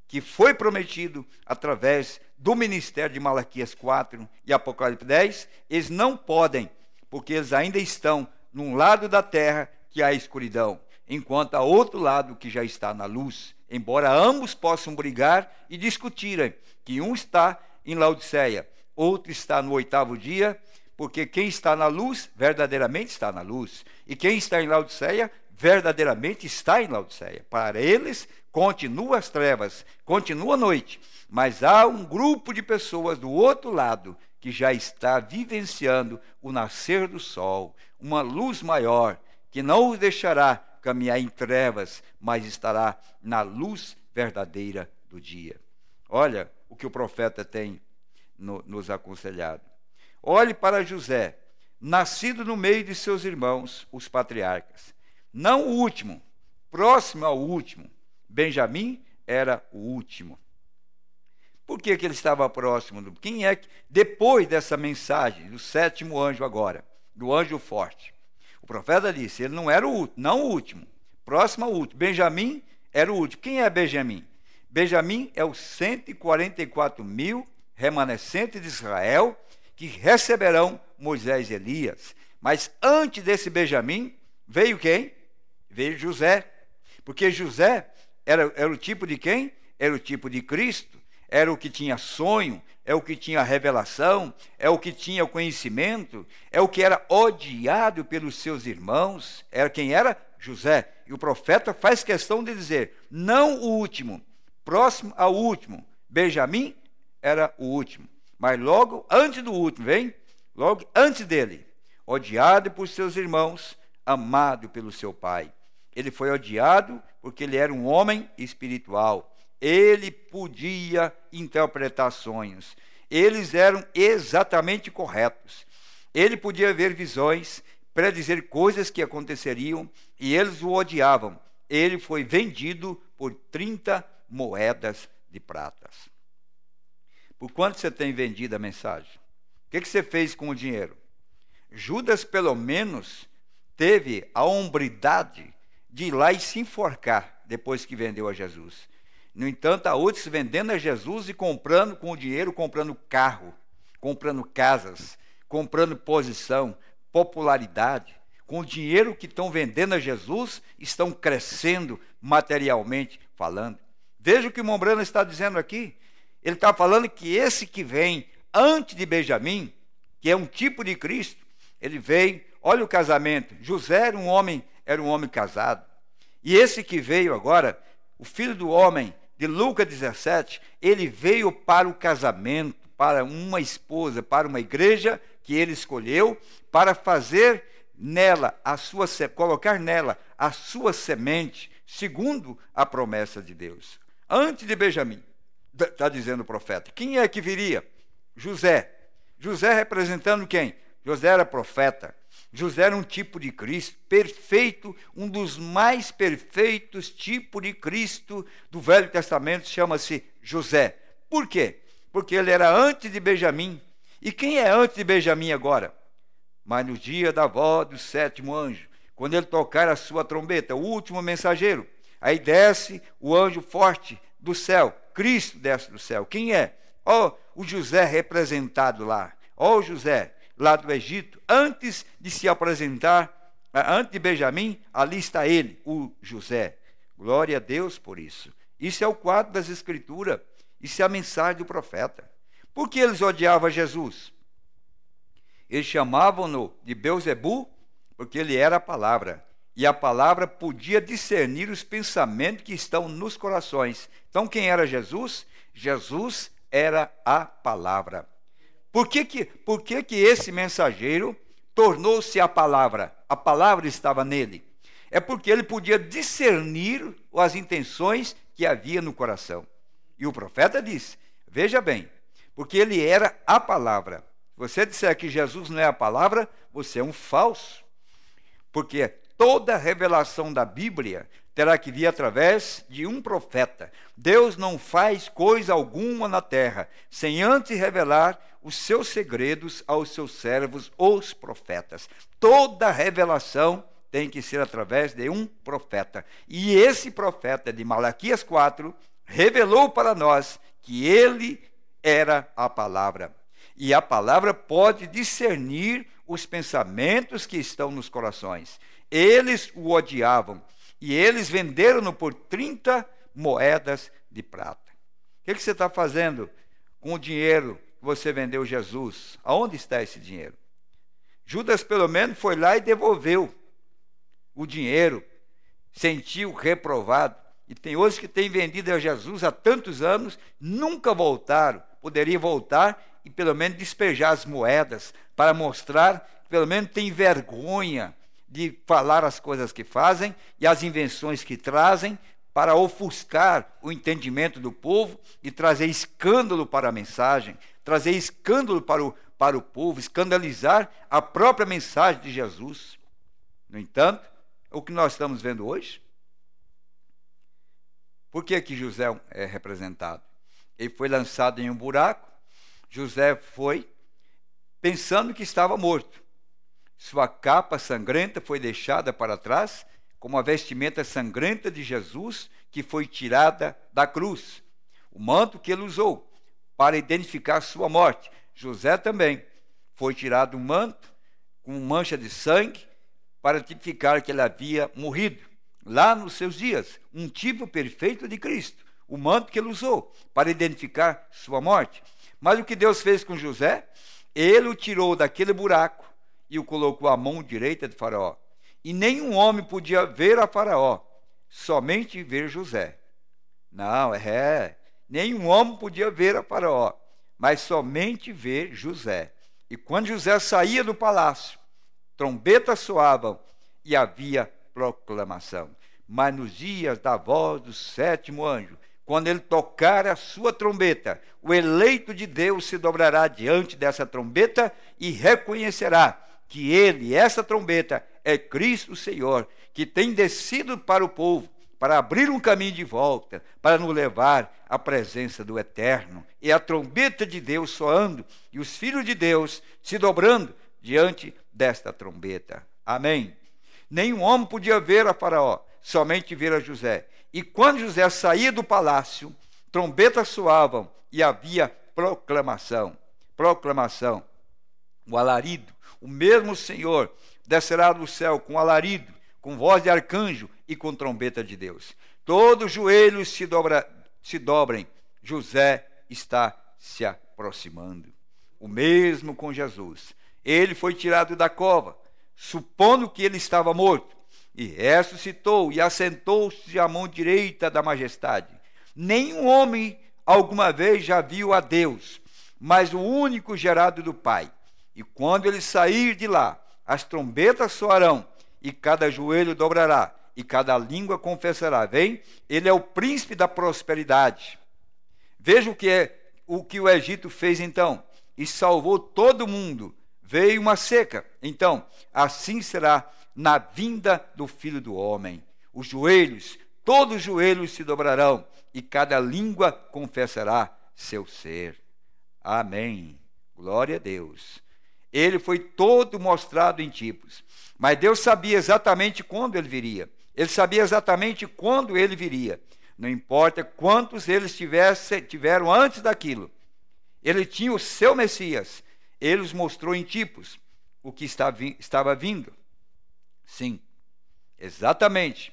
[SPEAKER 1] que foi prometido através do ministério de Malaquias 4 e Apocalipse 10, eles não podem, porque eles ainda estão num lado da terra que há escuridão, enquanto há outro lado que já está na luz. Embora ambos possam brigar e discutirem, que um está em Laodiceia, outro está no oitavo dia, porque quem está na luz verdadeiramente está na luz, e quem está em Laodiceia verdadeiramente está em Laodiceia. Para eles, continua as trevas, continua a noite, mas há um grupo de pessoas do outro lado que já está vivenciando o nascer do sol, uma luz maior que não os deixará caminhar em trevas, mas estará na luz verdadeira do dia. Olha o que o profeta tem no, nos aconselhado. Olhe para José, nascido no meio de seus irmãos, os patriarcas. Não o último, próximo ao último. Benjamim era o último. Por que, que ele estava próximo? Do, quem é que, depois dessa mensagem do sétimo anjo agora, do anjo forte, o profeta disse, ele não era o último, não o último, próximo ao último. Benjamim era o último. Quem é Benjamim? Benjamim é os 144 mil remanescentes de Israel que receberão Moisés e Elias. Mas antes desse Benjamim, veio quem? Veio José. Porque José era, era o tipo de quem? Era o tipo de Cristo. Era o que tinha sonho, é o que tinha revelação, é o que tinha conhecimento, é o que era odiado pelos seus irmãos. Era quem era? José. E o profeta faz questão de dizer: não o último, próximo ao último. Benjamim era o último. Mas logo antes do último, vem? Logo antes dele, odiado por seus irmãos, amado pelo seu pai. Ele foi odiado porque ele era um homem espiritual. Ele podia interpretar sonhos. Eles eram exatamente corretos. Ele podia ver visões, predizer coisas que aconteceriam, e eles o odiavam. Ele foi vendido por 30 moedas de pratas. Por quanto você tem vendido a mensagem? O que, que você fez com o dinheiro? Judas, pelo menos, teve a hombridade de ir lá e se enforcar depois que vendeu a Jesus. No entanto, há outros vendendo a Jesus e comprando com o dinheiro, comprando carro, comprando casas, comprando posição, popularidade. Com o dinheiro que estão vendendo a Jesus, estão crescendo materialmente falando. Veja o que Mombrana está dizendo aqui. Ele está falando que esse que vem antes de Benjamim, que é um tipo de Cristo, ele veio, olha o casamento. José era um homem, era um homem casado. E esse que veio agora, o filho do homem, de Lucas 17, ele veio para o casamento, para uma esposa, para uma igreja que ele escolheu, para fazer nela a sua colocar nela a sua semente, segundo a promessa de Deus. Antes de Benjamim, está dizendo o profeta. Quem é que viria? José. José representando quem? José era profeta. José era um tipo de Cristo perfeito, um dos mais perfeitos tipos de Cristo do Velho Testamento, chama-se José. Por quê? Porque ele era antes de Benjamim. E quem é antes de Benjamim agora? Mas no dia da voz do sétimo anjo, quando ele tocar a sua trombeta, o último mensageiro, aí desce o anjo forte do céu, Cristo desce do céu. Quem é? Ó, oh, o José representado lá. Ó, oh, José, lá do Egito, antes de se apresentar, antes de Benjamim, ali está ele, o José. Glória a Deus por isso. Isso é o quadro das Escrituras. Isso é a mensagem do profeta. Por que eles odiavam Jesus? Eles chamavam-no de Beuzebu, porque ele era a palavra. E a palavra podia discernir os pensamentos que estão nos corações. Então, quem era Jesus? Jesus era a palavra. Por que, que, por que, que esse mensageiro tornou-se a palavra? A palavra estava nele. É porque ele podia discernir as intenções que havia no coração. E o profeta disse: Veja bem, porque ele era a palavra. Se você disser que Jesus não é a palavra, você é um falso. Porque toda revelação da Bíblia terá que vir através de um profeta. Deus não faz coisa alguma na terra sem antes revelar os seus segredos aos seus servos, os profetas. Toda revelação tem que ser através de um profeta. E esse profeta de Malaquias 4 revelou para nós que ele era a palavra. E a palavra pode discernir os pensamentos que estão nos corações. Eles o odiavam e eles venderam-no por 30 moedas de prata. O que, que você está fazendo com o dinheiro que você vendeu Jesus? Aonde está esse dinheiro? Judas, pelo menos, foi lá e devolveu o dinheiro, sentiu reprovado. E tem outros que têm vendido a Jesus há tantos anos, nunca voltaram. Poderia voltar e pelo menos despejar as moedas para mostrar que pelo menos tem vergonha de falar as coisas que fazem e as invenções que trazem para ofuscar o entendimento do povo e trazer escândalo para a mensagem, trazer escândalo para o, para o povo, escandalizar a própria mensagem de Jesus. No entanto, o que nós estamos vendo hoje? Por que, que José é representado? Ele foi lançado em um buraco, José foi pensando que estava morto. Sua capa sangrenta foi deixada para trás, como a vestimenta sangrenta de Jesus que foi tirada da cruz. O manto que ele usou para identificar sua morte. José também foi tirado um manto com mancha de sangue para tipificar que ele havia morrido lá nos seus dias, um tipo perfeito de Cristo, o manto que ele usou para identificar sua morte. Mas o que Deus fez com José? Ele o tirou daquele buraco e o colocou à mão direita de Faraó. E nenhum homem podia ver a Faraó, somente ver José. Não, é. Nenhum homem podia ver a Faraó, mas somente ver José. E quando José saía do palácio, trombetas soavam e havia proclamação. Mas nos dias da voz do sétimo anjo, quando ele tocar a sua trombeta, o eleito de Deus se dobrará diante dessa trombeta e reconhecerá que ele, essa trombeta, é Cristo Senhor, que tem descido para o povo, para abrir um caminho de volta, para nos levar à presença do Eterno. E a trombeta de Deus soando, e os filhos de Deus se dobrando diante desta trombeta. Amém. Nenhum homem podia ver a Faraó, somente ver a José. E quando José saía do palácio, trombetas soavam e havia proclamação. Proclamação. O alarido. O mesmo Senhor descerá do céu com alarido, com voz de arcanjo e com trombeta de Deus. Todos os joelhos se, dobra, se dobrem. José está se aproximando. O mesmo com Jesus ele foi tirado da cova, supondo que ele estava morto, e ressuscitou e assentou-se à mão direita da majestade. Nenhum homem alguma vez já viu a Deus, mas o único gerado do Pai. E quando ele sair de lá, as trombetas soarão, e cada joelho dobrará, e cada língua confessará. Vem, ele é o príncipe da prosperidade. Veja o que é o que o Egito fez então, e salvou todo mundo veio uma seca. Então, assim será na vinda do Filho do Homem. Os joelhos, todos os joelhos se dobrarão e cada língua confessará seu ser. Amém. Glória a Deus. Ele foi todo mostrado em tipos, mas Deus sabia exatamente quando ele viria. Ele sabia exatamente quando ele viria. Não importa quantos eles tivesse, tiveram antes daquilo. Ele tinha o seu Messias ele os mostrou em tipos o que estava vindo. Sim, exatamente.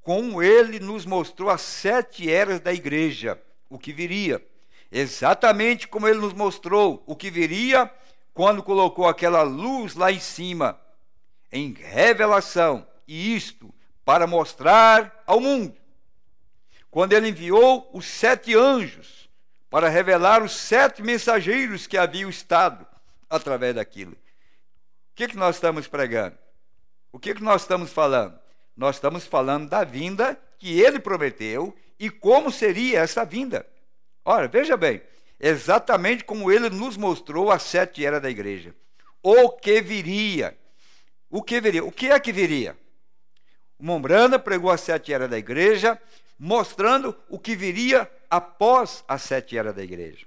[SPEAKER 1] Como ele nos mostrou as sete eras da igreja, o que viria. Exatamente como ele nos mostrou o que viria quando colocou aquela luz lá em cima, em revelação, e isto para mostrar ao mundo. Quando ele enviou os sete anjos para revelar os sete mensageiros que haviam estado através daquilo. O que, que nós estamos pregando? O que, que nós estamos falando? Nós estamos falando da vinda que ele prometeu e como seria essa vinda. Ora, veja bem, exatamente como ele nos mostrou as sete eras da igreja. O que viria? O que viria? O que é que viria? O Mombrana pregou as sete eras da igreja, mostrando o que viria após as sete eras da igreja.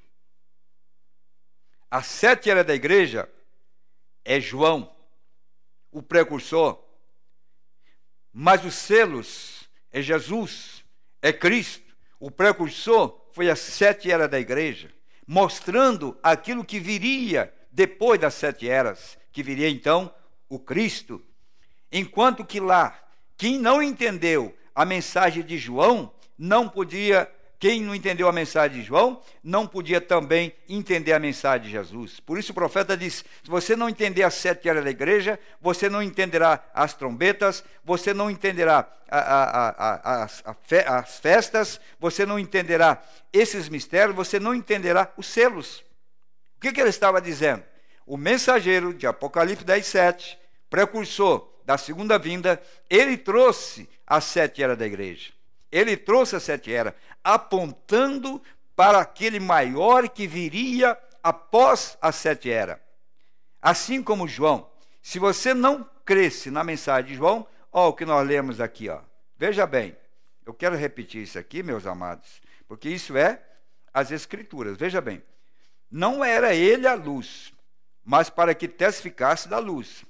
[SPEAKER 1] As sete eras da igreja é João, o precursor, mas os selos é Jesus, é Cristo. O precursor foi as sete eras da igreja, mostrando aquilo que viria depois das sete eras, que viria então o Cristo. Enquanto que lá, quem não entendeu a mensagem de João, não podia quem não entendeu a mensagem de João não podia também entender a mensagem de Jesus. Por isso o profeta diz: se você não entender as sete eras da igreja, você não entenderá as trombetas, você não entenderá a, a, a, as festas, você não entenderá esses mistérios, você não entenderá os selos. O que, que ele estava dizendo? O mensageiro de Apocalipse 10, 7, precursor da segunda vinda, ele trouxe as sete eras da igreja. Ele trouxe as sete eras, apontando para aquele maior que viria após as sete eras. Assim como João. Se você não cresce na mensagem de João, ó o que nós lemos aqui, ó. Veja bem, eu quero repetir isso aqui, meus amados, porque isso é as escrituras. Veja bem, não era ele a luz, mas para que testificasse da luz.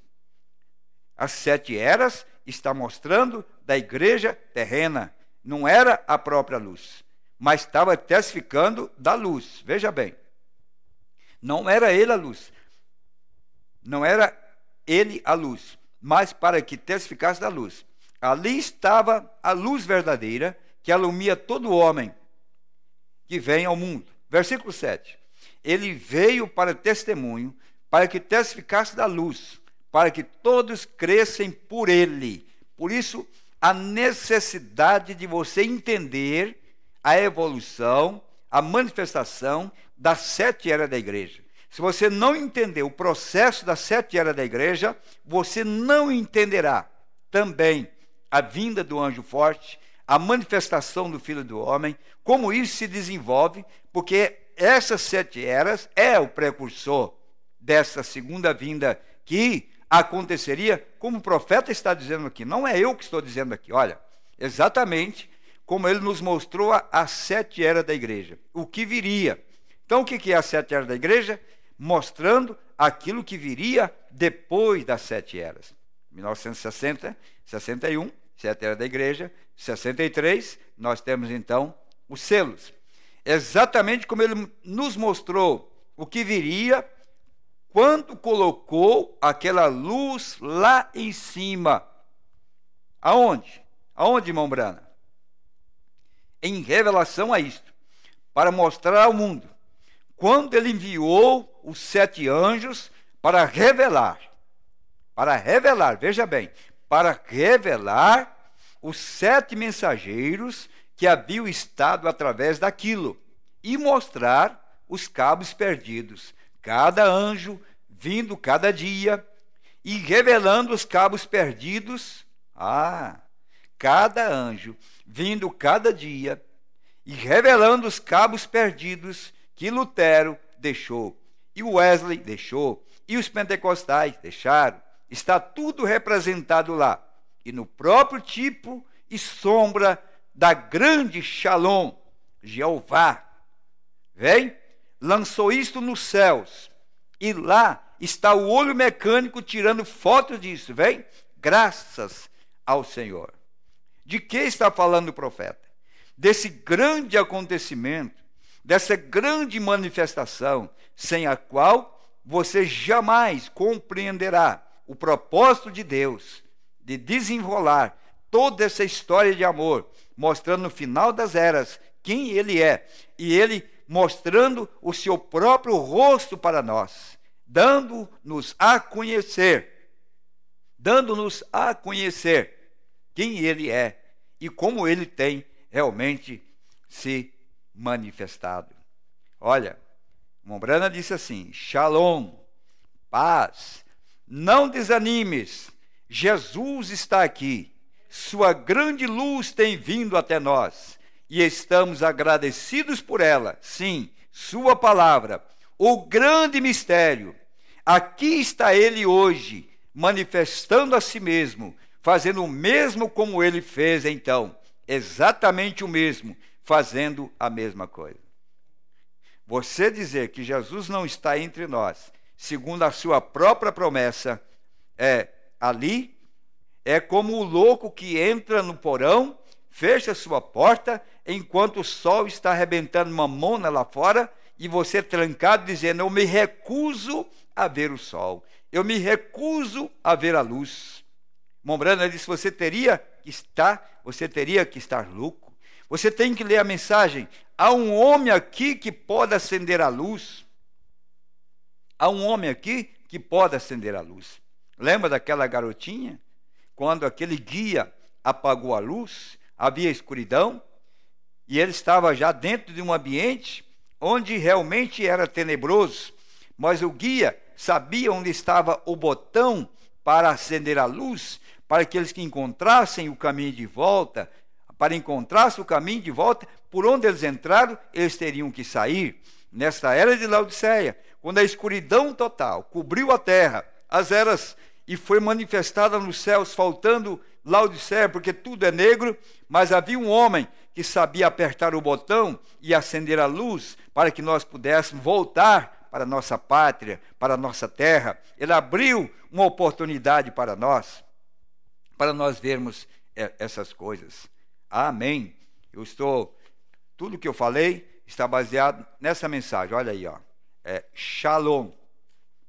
[SPEAKER 1] As sete eras está mostrando da igreja terrena não era a própria luz, mas estava testificando da luz. Veja bem, não era ele a luz, não era ele a luz, mas para que testificasse da luz. Ali estava a luz verdadeira que alumia todo homem que vem ao mundo. Versículo 7. Ele veio para testemunho, para que testificasse da luz, para que todos crescem por ele. Por isso, a necessidade de você entender a evolução, a manifestação das sete eras da igreja. Se você não entender o processo das sete eras da igreja, você não entenderá também a vinda do anjo forte, a manifestação do Filho do Homem, como isso se desenvolve, porque essas sete eras é o precursor dessa segunda vinda que aconteceria, como o profeta está dizendo aqui, não é eu que estou dizendo aqui, olha, exatamente como ele nos mostrou as sete eras da igreja, o que viria. Então, o que é as sete eras da igreja? Mostrando aquilo que viria depois das sete eras. 1960, 61, sete eras da igreja, 63, nós temos então os selos. Exatamente como ele nos mostrou o que viria quando colocou aquela luz lá em cima. Aonde? Aonde, irmão Brana? Em revelação a isto, para mostrar ao mundo, quando ele enviou os sete anjos para revelar, para revelar, veja bem, para revelar os sete mensageiros que haviam estado através daquilo e mostrar os cabos perdidos cada anjo vindo cada dia e revelando os cabos perdidos. Ah, cada anjo vindo cada dia e revelando os cabos perdidos que Lutero deixou, e Wesley deixou, e os pentecostais deixaram. Está tudo representado lá. E no próprio tipo e sombra da grande Shalom, Jeová. Vem? lançou isto nos céus, e lá está o olho mecânico tirando fotos disso, vem? Graças ao Senhor. De que está falando o profeta? Desse grande acontecimento, dessa grande manifestação, sem a qual você jamais compreenderá o propósito de Deus de desenrolar toda essa história de amor, mostrando no final das eras quem ele é. E ele mostrando o seu próprio rosto para nós, dando-nos a conhecer, dando-nos a conhecer quem ele é e como ele tem realmente se manifestado. Olha, Mombrana disse assim: Shalom, paz, não desanimes, Jesus está aqui, sua grande luz tem vindo até nós e estamos agradecidos por ela. Sim, Sua palavra, o grande mistério. Aqui está Ele hoje, manifestando a si mesmo, fazendo o mesmo como ele fez então, exatamente o mesmo, fazendo a mesma coisa. Você dizer que Jesus não está entre nós, segundo a sua própria promessa, é ali é como o louco que entra no porão, fecha sua porta, enquanto o sol está arrebentando uma mona lá fora, e você trancado dizendo: Eu me recuso a ver o sol, eu me recuso a ver a luz. Mombrana disse: Você teria que estar, você teria que estar louco. Você tem que ler a mensagem. Há um homem aqui que pode acender a luz. Há um homem aqui que pode acender a luz. Lembra daquela garotinha? Quando aquele guia apagou a luz, havia escuridão, e ele estava já dentro de um ambiente onde realmente era tenebroso, mas o guia sabia onde estava o botão para acender a luz, para aqueles que encontrassem o caminho de volta, para encontrar o caminho de volta, por onde eles entraram, eles teriam que sair. Nesta era de Laodiceia, quando a escuridão total cobriu a terra, as eras e foi manifestada nos céus, faltando Laodiceia, porque tudo é negro, mas havia um homem que sabia apertar o botão e acender a luz para que nós pudéssemos voltar para a nossa pátria, para a nossa terra. Ele abriu uma oportunidade para nós, para nós vermos é, essas coisas. Amém. Eu estou, tudo que eu falei está baseado nessa mensagem. Olha aí, ó. É Shalom,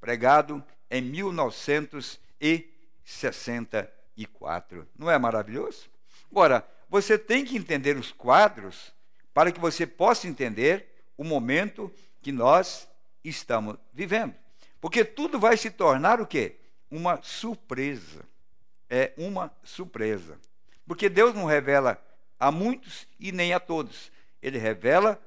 [SPEAKER 1] pregado em 1964. Não é maravilhoso? Agora, você tem que entender os quadros para que você possa entender o momento que nós estamos vivendo. Porque tudo vai se tornar o quê? Uma surpresa. É uma surpresa. Porque Deus não revela a muitos e nem a todos. Ele revela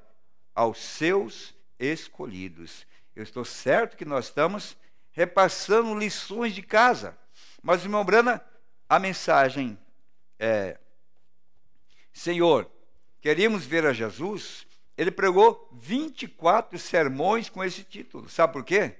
[SPEAKER 1] aos seus escolhidos. Eu estou certo que nós estamos repassando lições de casa. Mas, irmão Brana, a mensagem é Senhor, queríamos ver a Jesus. Ele pregou 24 sermões com esse título. Sabe por quê?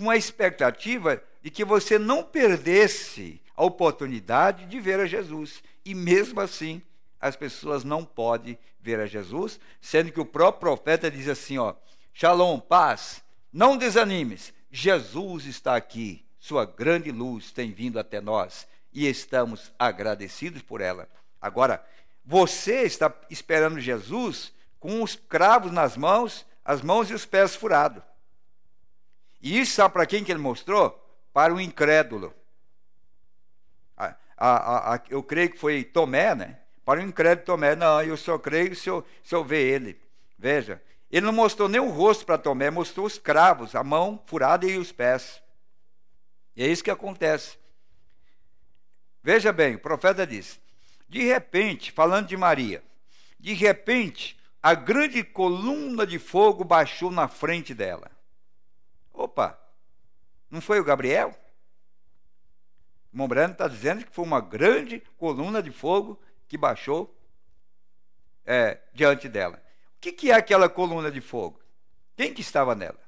[SPEAKER 1] Com a expectativa de que você não perdesse a oportunidade de ver a Jesus. E mesmo assim, as pessoas não podem ver a Jesus, sendo que o próprio profeta diz assim, ó: Shalom, paz, não desanimes. Jesus está aqui. Sua grande luz tem vindo até nós e estamos agradecidos por ela. Agora, você está esperando Jesus com os cravos nas mãos, as mãos e os pés furados. E isso sabe para quem que ele mostrou? Para o incrédulo. A, a, a, eu creio que foi Tomé, né? Para o incrédulo Tomé, não, eu só creio se eu, se eu ver ele. Veja, ele não mostrou nem o rosto para Tomé, mostrou os cravos, a mão furada e os pés. E é isso que acontece. Veja bem, o profeta diz: de repente, falando de Maria, de repente, a grande coluna de fogo baixou na frente dela. Opa, não foi o Gabriel? Mombrano está dizendo que foi uma grande coluna de fogo que baixou é, diante dela. O que, que é aquela coluna de fogo? Quem que estava nela?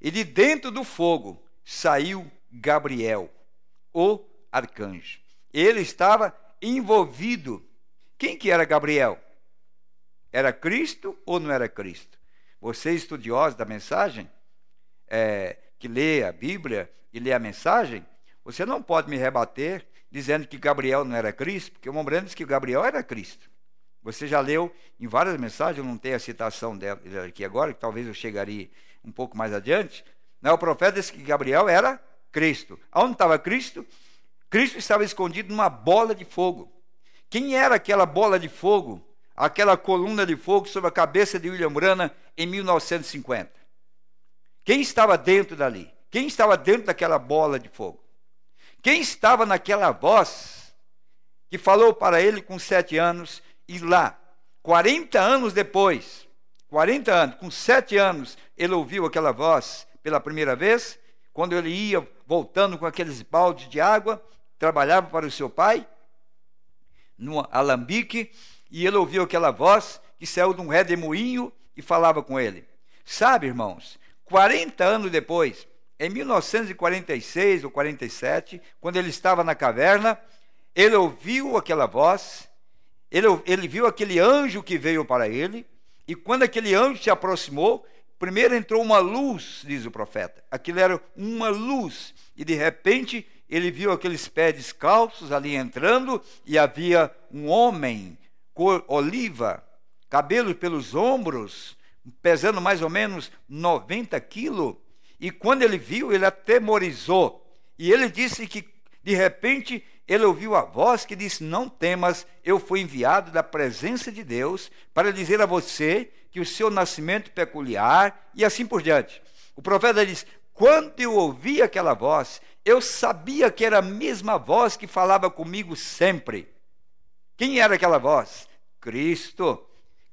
[SPEAKER 1] E de dentro do fogo saiu Gabriel, o arcanjo. Ele estava envolvido. Quem que era Gabriel? Era Cristo ou não era Cristo? Você, estudioso da mensagem, é, que lê a Bíblia e lê a mensagem, você não pode me rebater dizendo que Gabriel não era Cristo, porque o Mombrano diz que Gabriel era Cristo. Você já leu em várias mensagens, eu não tenho a citação dela aqui agora, que talvez eu chegaria um pouco mais adiante. Né? O profeta disse que Gabriel era Cristo. Onde estava Cristo? Cristo estava escondido numa bola de fogo. Quem era aquela bola de fogo, aquela coluna de fogo sobre a cabeça de William Brana em 1950? Quem estava dentro dali? Quem estava dentro daquela bola de fogo? Quem estava naquela voz que falou para ele com sete anos e lá, 40 anos depois, 40 anos, com sete anos, ele ouviu aquela voz pela primeira vez, quando ele ia voltando com aqueles baldes de água, trabalhava para o seu pai, no alambique, e ele ouviu aquela voz que saiu de um redemoinho e falava com ele. Sabe, irmãos, 40 anos depois, em 1946 ou 47, quando ele estava na caverna, ele ouviu aquela voz, ele, ele viu aquele anjo que veio para ele, e quando aquele anjo se aproximou, primeiro entrou uma luz, diz o profeta. Aquilo era uma luz, e de repente ele viu aqueles pés descalços ali entrando, e havia um homem, cor oliva, cabelo pelos ombros, pesando mais ou menos 90 quilos. E quando ele viu, ele atemorizou. E ele disse que, de repente, ele ouviu a voz que disse: Não temas, eu fui enviado da presença de Deus para dizer a você que o seu nascimento peculiar e assim por diante. O profeta diz: Quando eu ouvi aquela voz, eu sabia que era a mesma voz que falava comigo sempre. Quem era aquela voz? Cristo.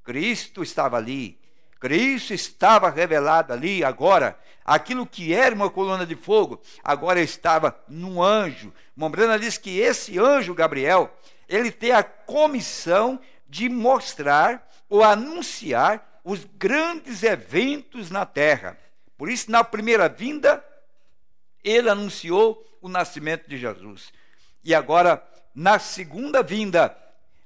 [SPEAKER 1] Cristo estava ali. Cristo estava revelado ali agora. Aquilo que era uma coluna de fogo, agora estava num anjo. Mombrana diz que esse anjo, Gabriel, ele tem a comissão de mostrar ou anunciar os grandes eventos na terra. Por isso, na primeira vinda, ele anunciou o nascimento de Jesus. E agora, na segunda vinda,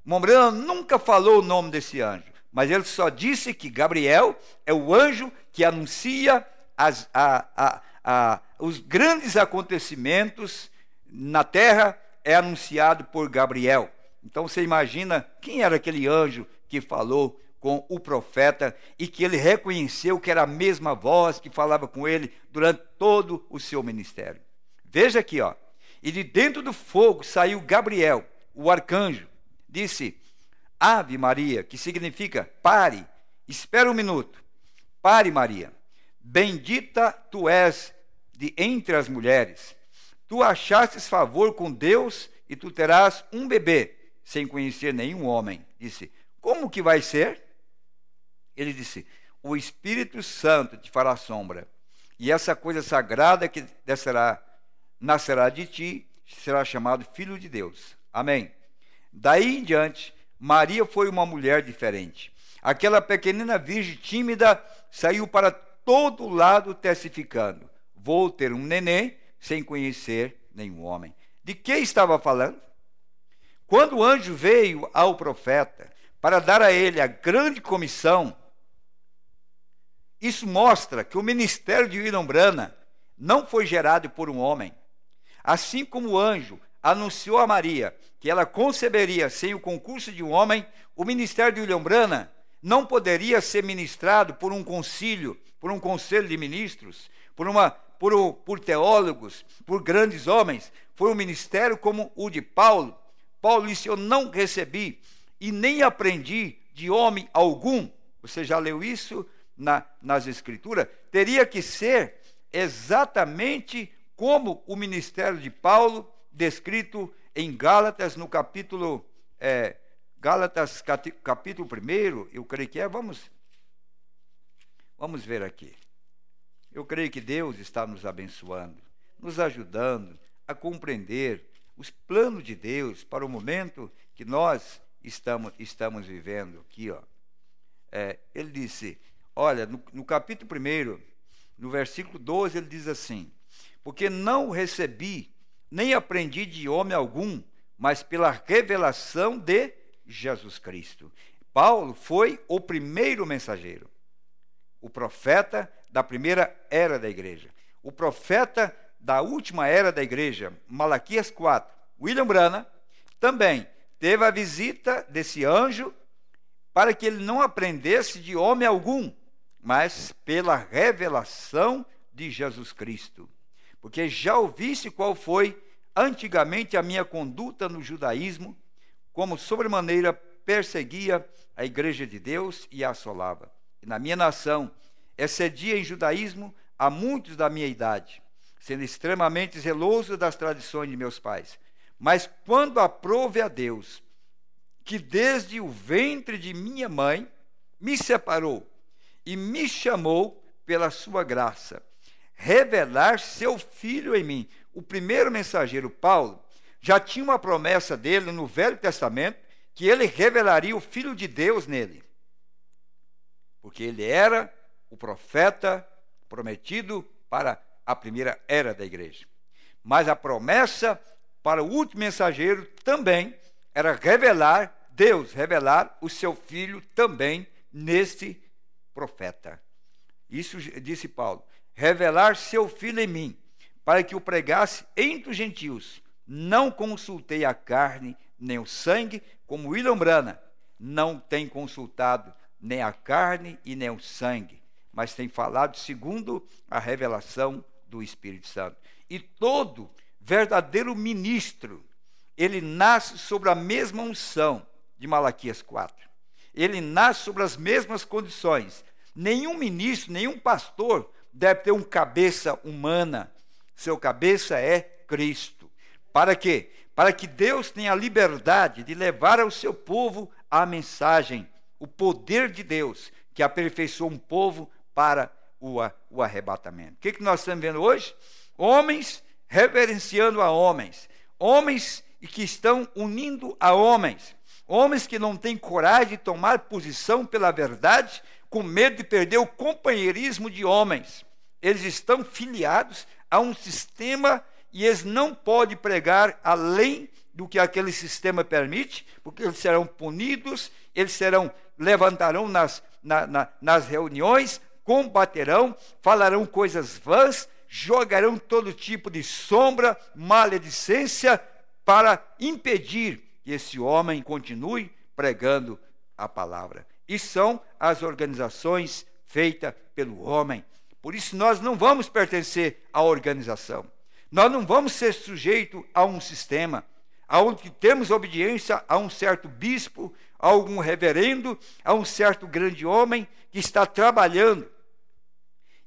[SPEAKER 1] Mombrana nunca falou o nome desse anjo mas ele só disse que Gabriel é o anjo que anuncia as, a, a, a, os grandes acontecimentos na terra, é anunciado por Gabriel. Então você imagina quem era aquele anjo que falou com o profeta e que ele reconheceu que era a mesma voz que falava com ele durante todo o seu ministério. Veja aqui, ó. E de dentro do fogo saiu Gabriel, o arcanjo, disse: Ave Maria, que significa pare, espera um minuto. Pare, Maria. Bendita tu és de entre as mulheres. Tu achastes favor com Deus e tu terás um bebê, sem conhecer nenhum homem. Disse: Como que vai ser? Ele disse: O Espírito Santo te fará sombra, e essa coisa sagrada que descerá, nascerá de ti será chamado Filho de Deus. Amém. Daí em diante, Maria foi uma mulher diferente. Aquela pequenina virgem tímida saiu para todo lado testificando: Vou ter um neném sem conhecer nenhum homem. De que estava falando? Quando o anjo veio ao profeta para dar a ele a grande comissão, isso mostra que o ministério de William Brana não foi gerado por um homem. Assim como o anjo anunciou a Maria que ela conceberia sem o concurso de um homem, o ministério de William Brana não poderia ser ministrado por um concílio, por um conselho de ministros, por, uma, por, por teólogos, por grandes homens. Foi um ministério como o de Paulo. Paulo disse: Eu não recebi e nem aprendi de homem algum. Você já leu isso na, nas Escrituras? Teria que ser exatamente como o ministério de Paulo descrito em Gálatas, no capítulo. É, Gálatas, capítulo 1, eu creio que é. Vamos, vamos ver aqui. Eu creio que Deus está nos abençoando, nos ajudando a compreender os planos de Deus para o momento que nós estamos, estamos vivendo aqui. Ó. É, ele disse: olha, no, no capítulo 1, no versículo 12, ele diz assim: Porque não recebi nem aprendi de homem algum, mas pela revelação de Jesus Cristo. Paulo foi o primeiro mensageiro, o profeta da primeira era da igreja, o profeta da última era da igreja, Malaquias 4. William Brana também teve a visita desse anjo para que ele não aprendesse de homem algum, mas pela revelação de Jesus Cristo. Porque já ouvisse qual foi Antigamente, a minha conduta no judaísmo, como sobremaneira perseguia a igreja de Deus e a assolava. E na minha nação, excedia em judaísmo a muitos da minha idade, sendo extremamente zeloso das tradições de meus pais. Mas quando aprove a Deus, que desde o ventre de minha mãe me separou e me chamou pela sua graça, revelar seu filho em mim, o primeiro mensageiro, Paulo, já tinha uma promessa dele no Velho Testamento que ele revelaria o Filho de Deus nele. Porque ele era o profeta prometido para a primeira era da igreja. Mas a promessa para o último mensageiro também era revelar Deus, revelar o seu filho também neste profeta. Isso disse Paulo: revelar seu filho em mim, para que o pregasse entre os gentios. Não consultei a carne nem o sangue, como William Brana não tem consultado nem a carne e nem o sangue, mas tem falado segundo a revelação do Espírito Santo. E todo verdadeiro ministro, ele nasce sobre a mesma unção de Malaquias 4. Ele nasce sobre as mesmas condições. Nenhum ministro, nenhum pastor deve ter um cabeça humana. Seu cabeça é Cristo. Para quê? Para que Deus tenha a liberdade de levar ao seu povo a mensagem, o poder de Deus, que aperfeiçoa um povo para o, o arrebatamento. O que, que nós estamos vendo hoje? Homens reverenciando a homens, homens que estão unindo a homens, homens que não têm coragem de tomar posição pela verdade, com medo de perder o companheirismo de homens. Eles estão filiados a um sistema e eles não podem pregar além do que aquele sistema permite, porque eles serão punidos, eles serão levantarão nas, na, na, nas reuniões, combaterão, falarão coisas vãs, jogarão todo tipo de sombra, maledicência, para impedir que esse homem continue pregando a palavra. E são as organizações feitas pelo homem. Por isso nós não vamos pertencer à organização. Nós não vamos ser sujeito a um sistema aonde temos obediência a um certo bispo, a algum reverendo, a um certo grande homem que está trabalhando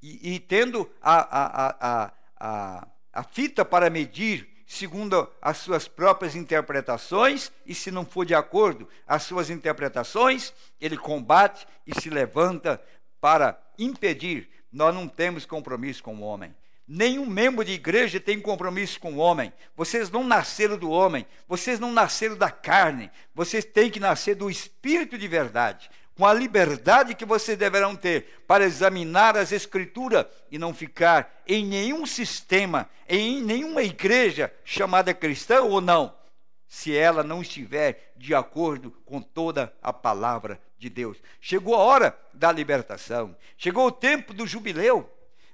[SPEAKER 1] e, e tendo a, a, a, a, a fita para medir segundo as suas próprias interpretações, e se não for de acordo as suas interpretações, ele combate e se levanta para impedir. Nós não temos compromisso com o homem. Nenhum membro de igreja tem compromisso com o homem. Vocês não nasceram do homem, vocês não nasceram da carne. Vocês têm que nascer do espírito de verdade com a liberdade que vocês deverão ter para examinar as Escrituras e não ficar em nenhum sistema, em nenhuma igreja chamada cristã ou não, se ela não estiver de acordo com toda a palavra de Deus. Chegou a hora da libertação, chegou o tempo do jubileu.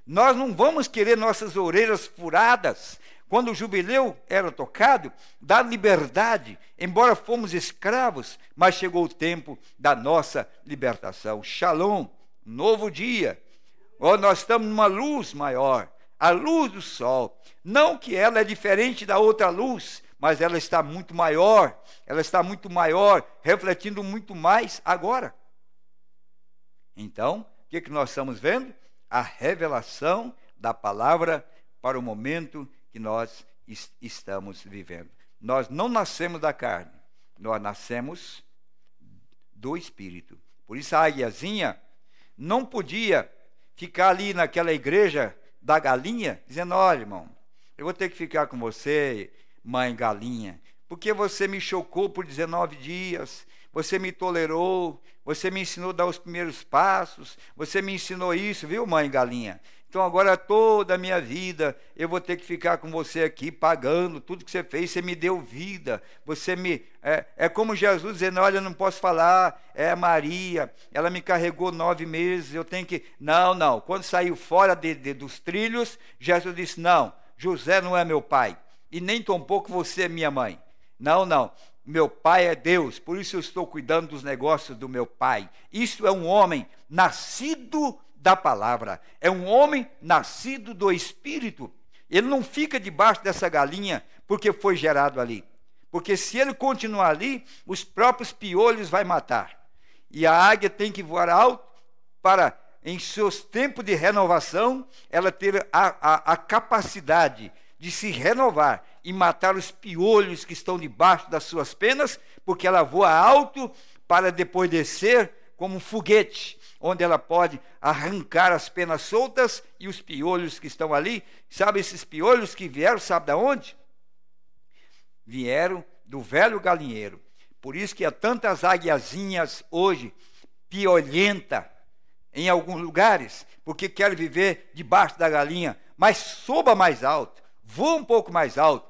[SPEAKER 1] Nós não vamos querer nossas orelhas furadas, quando o jubileu era tocado, da liberdade, embora fomos escravos, mas chegou o tempo da nossa libertação. Shalom, novo dia. Oh, nós estamos numa luz maior, a luz do sol. Não que ela é diferente da outra luz, mas ela está muito maior, ela está muito maior, refletindo muito mais agora. Então, o que, que nós estamos vendo? A revelação da palavra para o momento que nós estamos vivendo. Nós não nascemos da carne, nós nascemos do Espírito. Por isso a águiazinha não podia ficar ali naquela igreja da galinha, dizendo: olha, irmão, eu vou ter que ficar com você, mãe galinha, porque você me chocou por 19 dias, você me tolerou, você me ensinou a dar os primeiros passos, você me ensinou isso, viu, mãe galinha? Então agora toda a minha vida eu vou ter que ficar com você aqui pagando tudo que você fez. Você me deu vida. Você me é, é como Jesus dizendo: olha, eu não posso falar. É Maria. Ela me carregou nove meses. Eu tenho que. Não, não. Quando saiu fora de, de, dos trilhos, Jesus disse: não. José não é meu pai e nem tampouco você é minha mãe. Não, não. Meu pai é Deus, por isso eu estou cuidando dos negócios do meu pai. Isso é um homem nascido da palavra. É um homem nascido do Espírito. Ele não fica debaixo dessa galinha porque foi gerado ali. Porque se ele continuar ali, os próprios piolhos vai matar. E a águia tem que voar alto para, em seus tempos de renovação, ela ter a, a, a capacidade de se renovar e matar os piolhos que estão debaixo das suas penas, porque ela voa alto para depois descer como um foguete onde ela pode arrancar as penas soltas e os piolhos que estão ali. Sabe esses piolhos que vieram, sabe de onde? Vieram do velho galinheiro. Por isso que há tantas águiazinhas hoje piolhenta em alguns lugares, porque querem viver debaixo da galinha, mas suba mais alto, voa um pouco mais alto,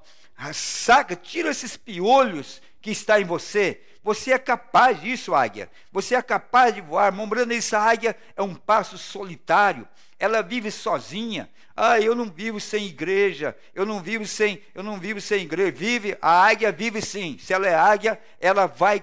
[SPEAKER 1] saca, tira esses piolhos que está em você. Você é capaz disso, águia. Você é capaz de voar. Mombrando essa águia é um passo solitário. Ela vive sozinha. Ah, eu não vivo sem igreja. Eu não vivo sem, eu não vivo sem igreja. Vive, a águia vive sim. Se ela é águia, ela vai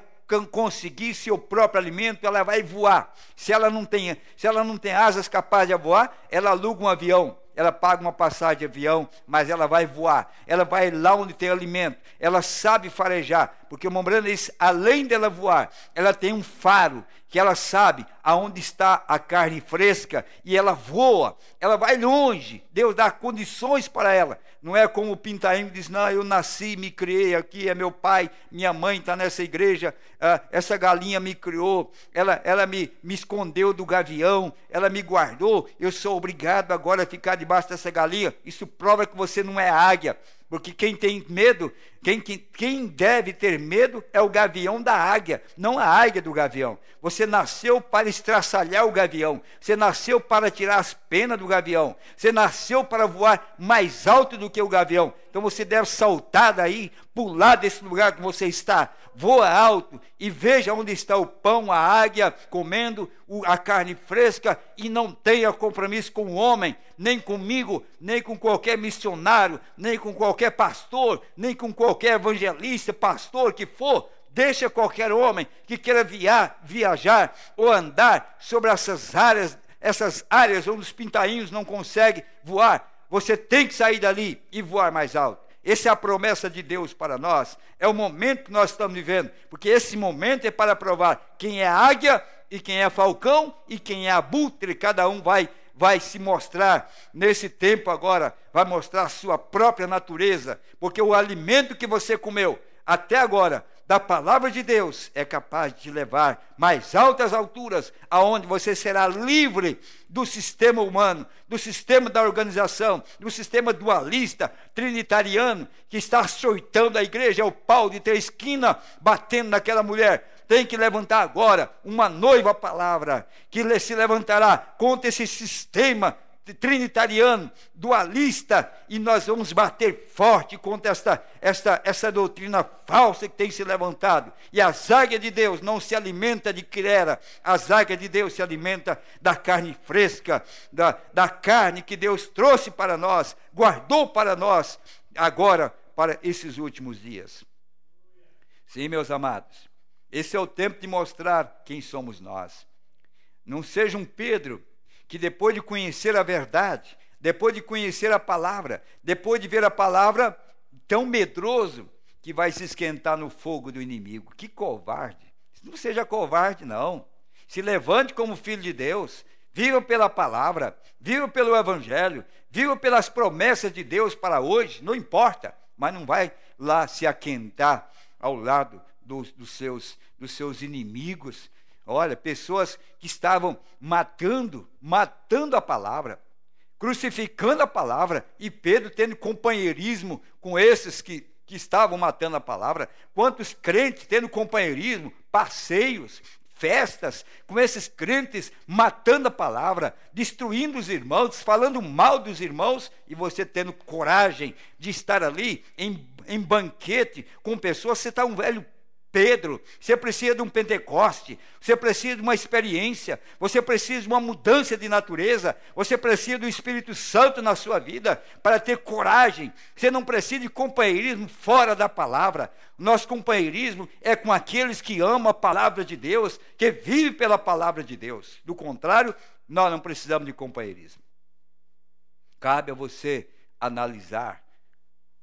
[SPEAKER 1] conseguir seu próprio alimento, ela vai voar. Se ela não tem, se ela não tem asas capazes de voar, ela aluga um avião ela paga uma passagem de avião, mas ela vai voar, ela vai lá onde tem alimento, ela sabe farejar, porque o Mombrana diz, além dela voar, ela tem um faro, que ela sabe aonde está a carne fresca, e ela voa, ela vai longe, Deus dá condições para ela, não é como o pintainho diz, não, eu nasci, me criei aqui, é meu pai, minha mãe está nessa igreja, uh, essa galinha me criou, ela, ela me, me escondeu do gavião, ela me guardou, eu sou obrigado agora a ficar debaixo dessa galinha. Isso prova que você não é águia, porque quem tem medo, quem, quem, quem, deve ter medo é o gavião da águia, não a águia do gavião. Você nasceu para estraçalhar o gavião, você nasceu para tirar as penas do gavião, você nasceu para voar mais alto do que o gavião. Então você deve saltar daí, pular desse lugar que você está, voa alto e veja onde está o pão, a águia comendo a carne fresca e não tenha compromisso com o homem, nem comigo, nem com qualquer missionário, nem com qualquer pastor, nem com qualquer evangelista, pastor que for. Deixa qualquer homem que queira via, viajar ou andar sobre essas áreas, essas áreas onde os pintainhos não conseguem voar. Você tem que sair dali e voar mais alto. Essa é a promessa de Deus para nós. É o momento que nós estamos vivendo, porque esse momento é para provar quem é águia e quem é falcão e quem é abutre. Cada um vai vai se mostrar nesse tempo agora, vai mostrar a sua própria natureza, porque o alimento que você comeu até agora da palavra de Deus é capaz de te levar mais altas alturas, aonde você será livre do sistema humano, do sistema da organização, do sistema dualista, trinitariano, que está açoitando a igreja, é o pau de três esquinas batendo naquela mulher. Tem que levantar agora uma noiva palavra que se levantará contra esse sistema trinitariano, dualista, e nós vamos bater forte contra esta, esta, essa doutrina falsa que tem se levantado. E a zaga de Deus não se alimenta de quirera, a zaga de Deus se alimenta da carne fresca, da, da carne que Deus trouxe para nós, guardou para nós, agora para esses últimos dias. Sim, meus amados, esse é o tempo de mostrar quem somos nós. Não seja um Pedro que depois de conhecer a verdade, depois de conhecer a palavra, depois de ver a palavra, tão medroso que vai se esquentar no fogo do inimigo. Que covarde! Não seja covarde, não. Se levante como filho de Deus, viva pela palavra, viva pelo evangelho, viva pelas promessas de Deus para hoje, não importa, mas não vai lá se aquentar ao lado dos, dos, seus, dos seus inimigos, Olha, pessoas que estavam matando, matando a palavra, crucificando a palavra, e Pedro tendo companheirismo com esses que, que estavam matando a palavra. Quantos crentes tendo companheirismo, passeios, festas, com esses crentes matando a palavra, destruindo os irmãos, falando mal dos irmãos, e você tendo coragem de estar ali em, em banquete com pessoas, você está um velho Pedro, você precisa de um Pentecoste, você precisa de uma experiência, você precisa de uma mudança de natureza, você precisa do Espírito Santo na sua vida para ter coragem. Você não precisa de companheirismo fora da palavra. Nosso companheirismo é com aqueles que amam a palavra de Deus, que vivem pela palavra de Deus. Do contrário, nós não precisamos de companheirismo. Cabe a você analisar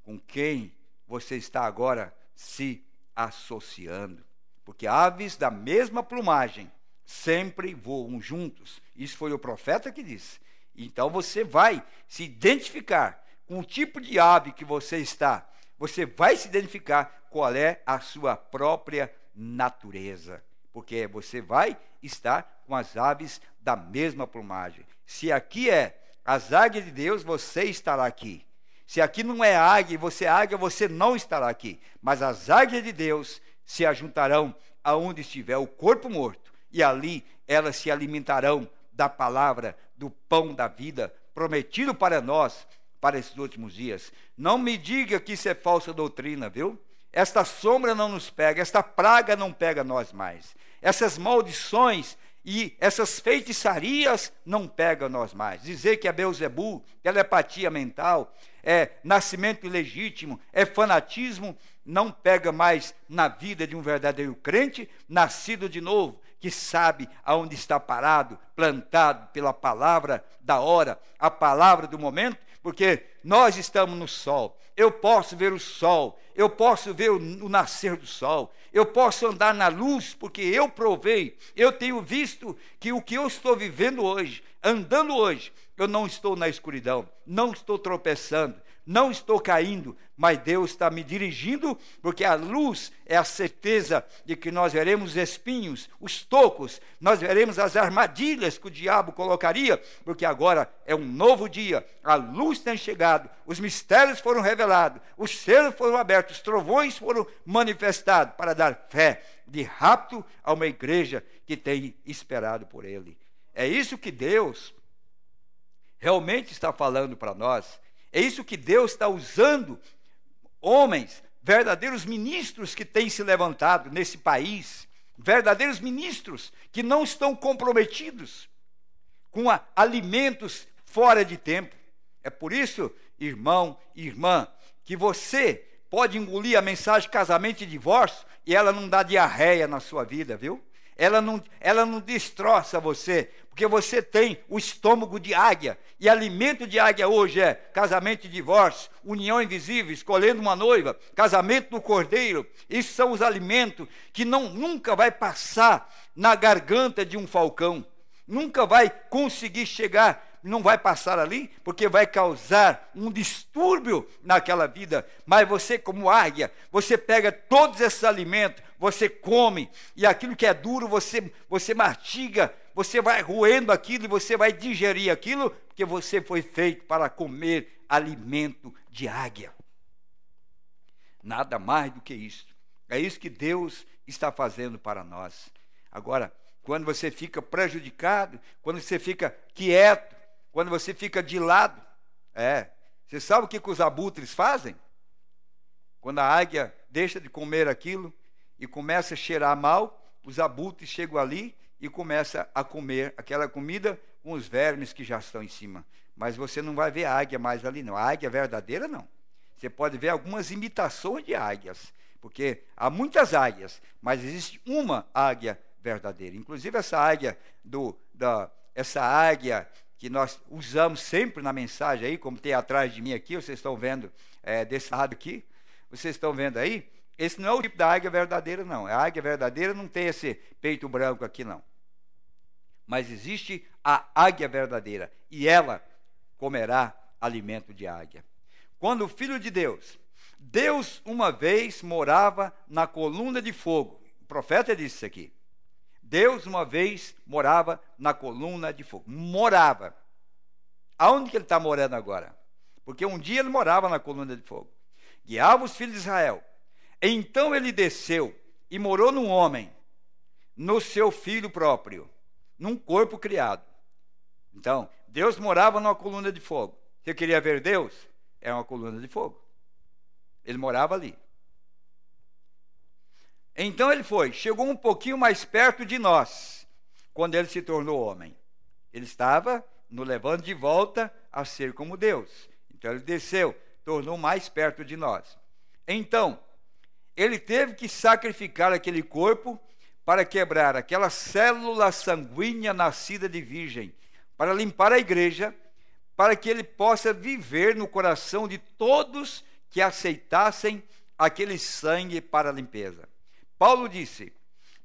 [SPEAKER 1] com quem você está agora se associando. Porque aves da mesma plumagem sempre voam juntos. Isso foi o profeta que disse. Então você vai se identificar com o tipo de ave que você está. Você vai se identificar qual é a sua própria natureza. Porque você vai estar com as aves da mesma plumagem. Se aqui é as águias de Deus, você estará aqui. Se aqui não é águia e você é águia, você não estará aqui. Mas as águias de Deus se ajuntarão aonde estiver o corpo morto, e ali elas se alimentarão da palavra, do pão da vida prometido para nós para esses últimos dias. Não me diga que isso é falsa doutrina, viu? Esta sombra não nos pega, esta praga não pega nós mais. Essas maldições e essas feitiçarias não pegam nós mais. Dizer que é Beuzebu, telepatia mental, é nascimento ilegítimo, é fanatismo, não pega mais na vida de um verdadeiro crente, nascido de novo, que sabe aonde está parado, plantado pela palavra da hora, a palavra do momento, porque nós estamos no sol. Eu posso ver o sol, eu posso ver o, nascer do sol, eu posso andar na luz, porque eu provei, eu tenho visto que o que eu estou vivendo hoje, andando hoje, eu não estou na escuridão, não estou tropeçando, não estou caindo, mas Deus está me dirigindo, porque a luz é a certeza de que nós veremos os espinhos, os tocos, nós veremos as armadilhas que o diabo colocaria, porque agora é um novo dia, a luz tem chegado, os mistérios foram revelados, os selos foram abertos, os trovões foram manifestados para dar fé de rapto a uma igreja que tem esperado por ele. É isso que Deus realmente está falando para nós é isso que Deus está usando homens, verdadeiros ministros que têm se levantado nesse país, verdadeiros ministros que não estão comprometidos com a, alimentos fora de tempo. É por isso, irmão e irmã, que você pode engolir a mensagem casamento e divórcio e ela não dá diarreia na sua vida, viu? Ela não, ela não destroça você, porque você tem o estômago de águia, e alimento de águia hoje é casamento e divórcio, união invisível, escolhendo uma noiva, casamento do cordeiro. Isso são os alimentos que não, nunca vai passar na garganta de um falcão, nunca vai conseguir chegar não vai passar ali, porque vai causar um distúrbio naquela vida. Mas você, como águia, você pega todos esses alimentos, você come, e aquilo que é duro, você, você mastiga, você vai roendo aquilo e você vai digerir aquilo, porque você foi feito para comer alimento de águia. Nada mais do que isso. É isso que Deus está fazendo para nós. Agora, quando você fica prejudicado, quando você fica quieto, quando você fica de lado, é. Você sabe o que, que os abutres fazem? Quando a águia deixa de comer aquilo e começa a cheirar mal, os abutres chegam ali e começam a comer aquela comida com os vermes que já estão em cima. Mas você não vai ver a águia mais ali, não. A águia verdadeira, não. Você pode ver algumas imitações de águias, porque há muitas águias, mas existe uma águia verdadeira. Inclusive essa águia do, da, essa águia que nós usamos sempre na mensagem aí, como tem atrás de mim aqui, vocês estão vendo é, desse lado aqui, vocês estão vendo aí, esse não é o tipo da águia verdadeira, não. A águia verdadeira não tem esse peito branco aqui, não. Mas existe a águia verdadeira, e ela comerá alimento de águia. Quando o Filho de Deus, Deus uma vez morava na coluna de fogo, o profeta disse isso aqui. Deus uma vez morava na coluna de fogo. Morava. Aonde que ele está morando agora? Porque um dia ele morava na coluna de fogo. Guiava os filhos de Israel. Então ele desceu e morou num homem, no seu filho próprio, num corpo criado. Então, Deus morava numa coluna de fogo. Você queria ver Deus? É uma coluna de fogo. Ele morava ali. Então ele foi, chegou um pouquinho mais perto de nós, quando ele se tornou homem. Ele estava no levando de volta a ser como Deus. Então ele desceu, tornou mais perto de nós. Então, ele teve que sacrificar aquele corpo para quebrar aquela célula sanguínea nascida de virgem, para limpar a igreja, para que ele possa viver no coração de todos que aceitassem aquele sangue para a limpeza. Paulo disse: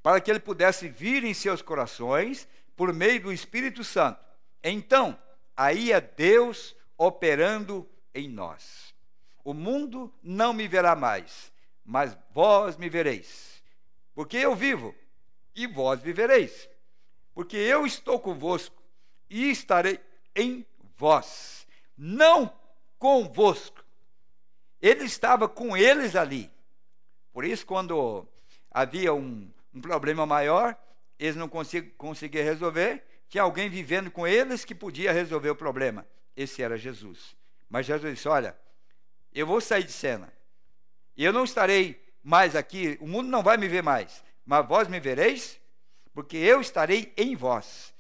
[SPEAKER 1] para que ele pudesse vir em seus corações por meio do Espírito Santo. Então, aí é Deus operando em nós. O mundo não me verá mais, mas vós me vereis. Porque eu vivo e vós vivereis. Porque eu estou convosco e estarei em vós, não convosco. Ele estava com eles ali. Por isso, quando havia um, um problema maior, eles não conseguiam resolver, tinha alguém vivendo com eles que podia resolver o problema. esse era Jesus. Mas Jesus disse: Olha, eu vou sair de cena. Eu não estarei mais aqui, o mundo não vai me ver mais, mas vós me vereis, porque eu estarei em vós.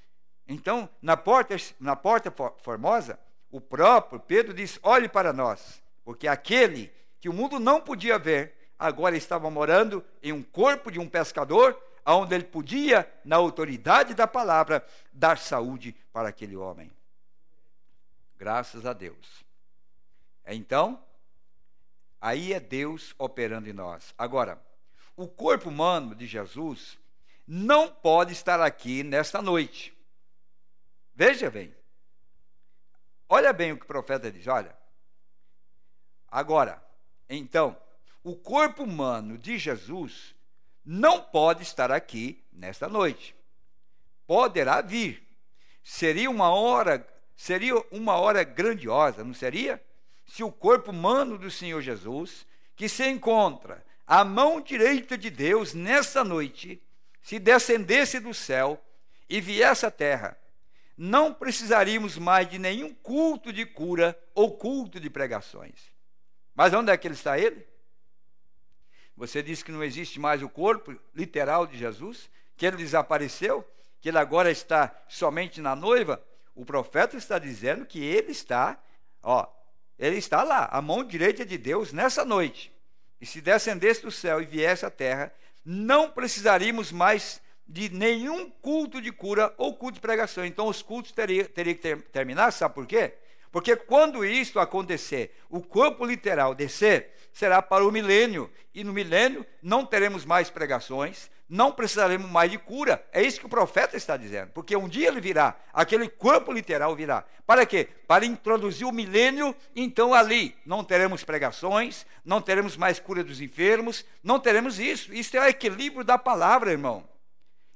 [SPEAKER 1] Então, na porta, na porta formosa, o próprio Pedro diz: Olhe para nós, porque aquele que o mundo não podia ver, agora estava morando em um corpo de um pescador, onde ele podia, na autoridade da palavra, dar saúde para aquele homem. Graças a Deus. Então, Aí é Deus operando em nós. Agora, o corpo humano de Jesus não pode estar aqui nesta noite. Veja bem. Olha bem o que o profeta diz. Olha. Agora, então, o corpo humano de Jesus não pode estar aqui nesta noite. Poderá vir. Seria uma hora, seria uma hora grandiosa, não seria? se o corpo humano do Senhor Jesus, que se encontra à mão direita de Deus nessa noite, se descendesse do céu e viesse à terra, não precisaríamos mais de nenhum culto de cura ou culto de pregações. Mas onde é que ele está ele? Você disse que não existe mais o corpo literal de Jesus, que ele desapareceu, que ele agora está somente na noiva. O profeta está dizendo que ele está, ó, ele está lá, a mão direita de Deus, nessa noite. E se descendesse do céu e viesse à terra, não precisaríamos mais de nenhum culto de cura ou culto de pregação. Então os cultos teriam, teriam que ter, terminar, sabe por quê? Porque quando isso acontecer, o corpo literal descer, será para o milênio. E no milênio não teremos mais pregações, não precisaremos mais de cura. É isso que o profeta está dizendo. Porque um dia ele virá, aquele corpo literal virá. Para quê? Para introduzir o milênio, então ali não teremos pregações, não teremos mais cura dos enfermos, não teremos isso. Isso é o equilíbrio da palavra, irmão.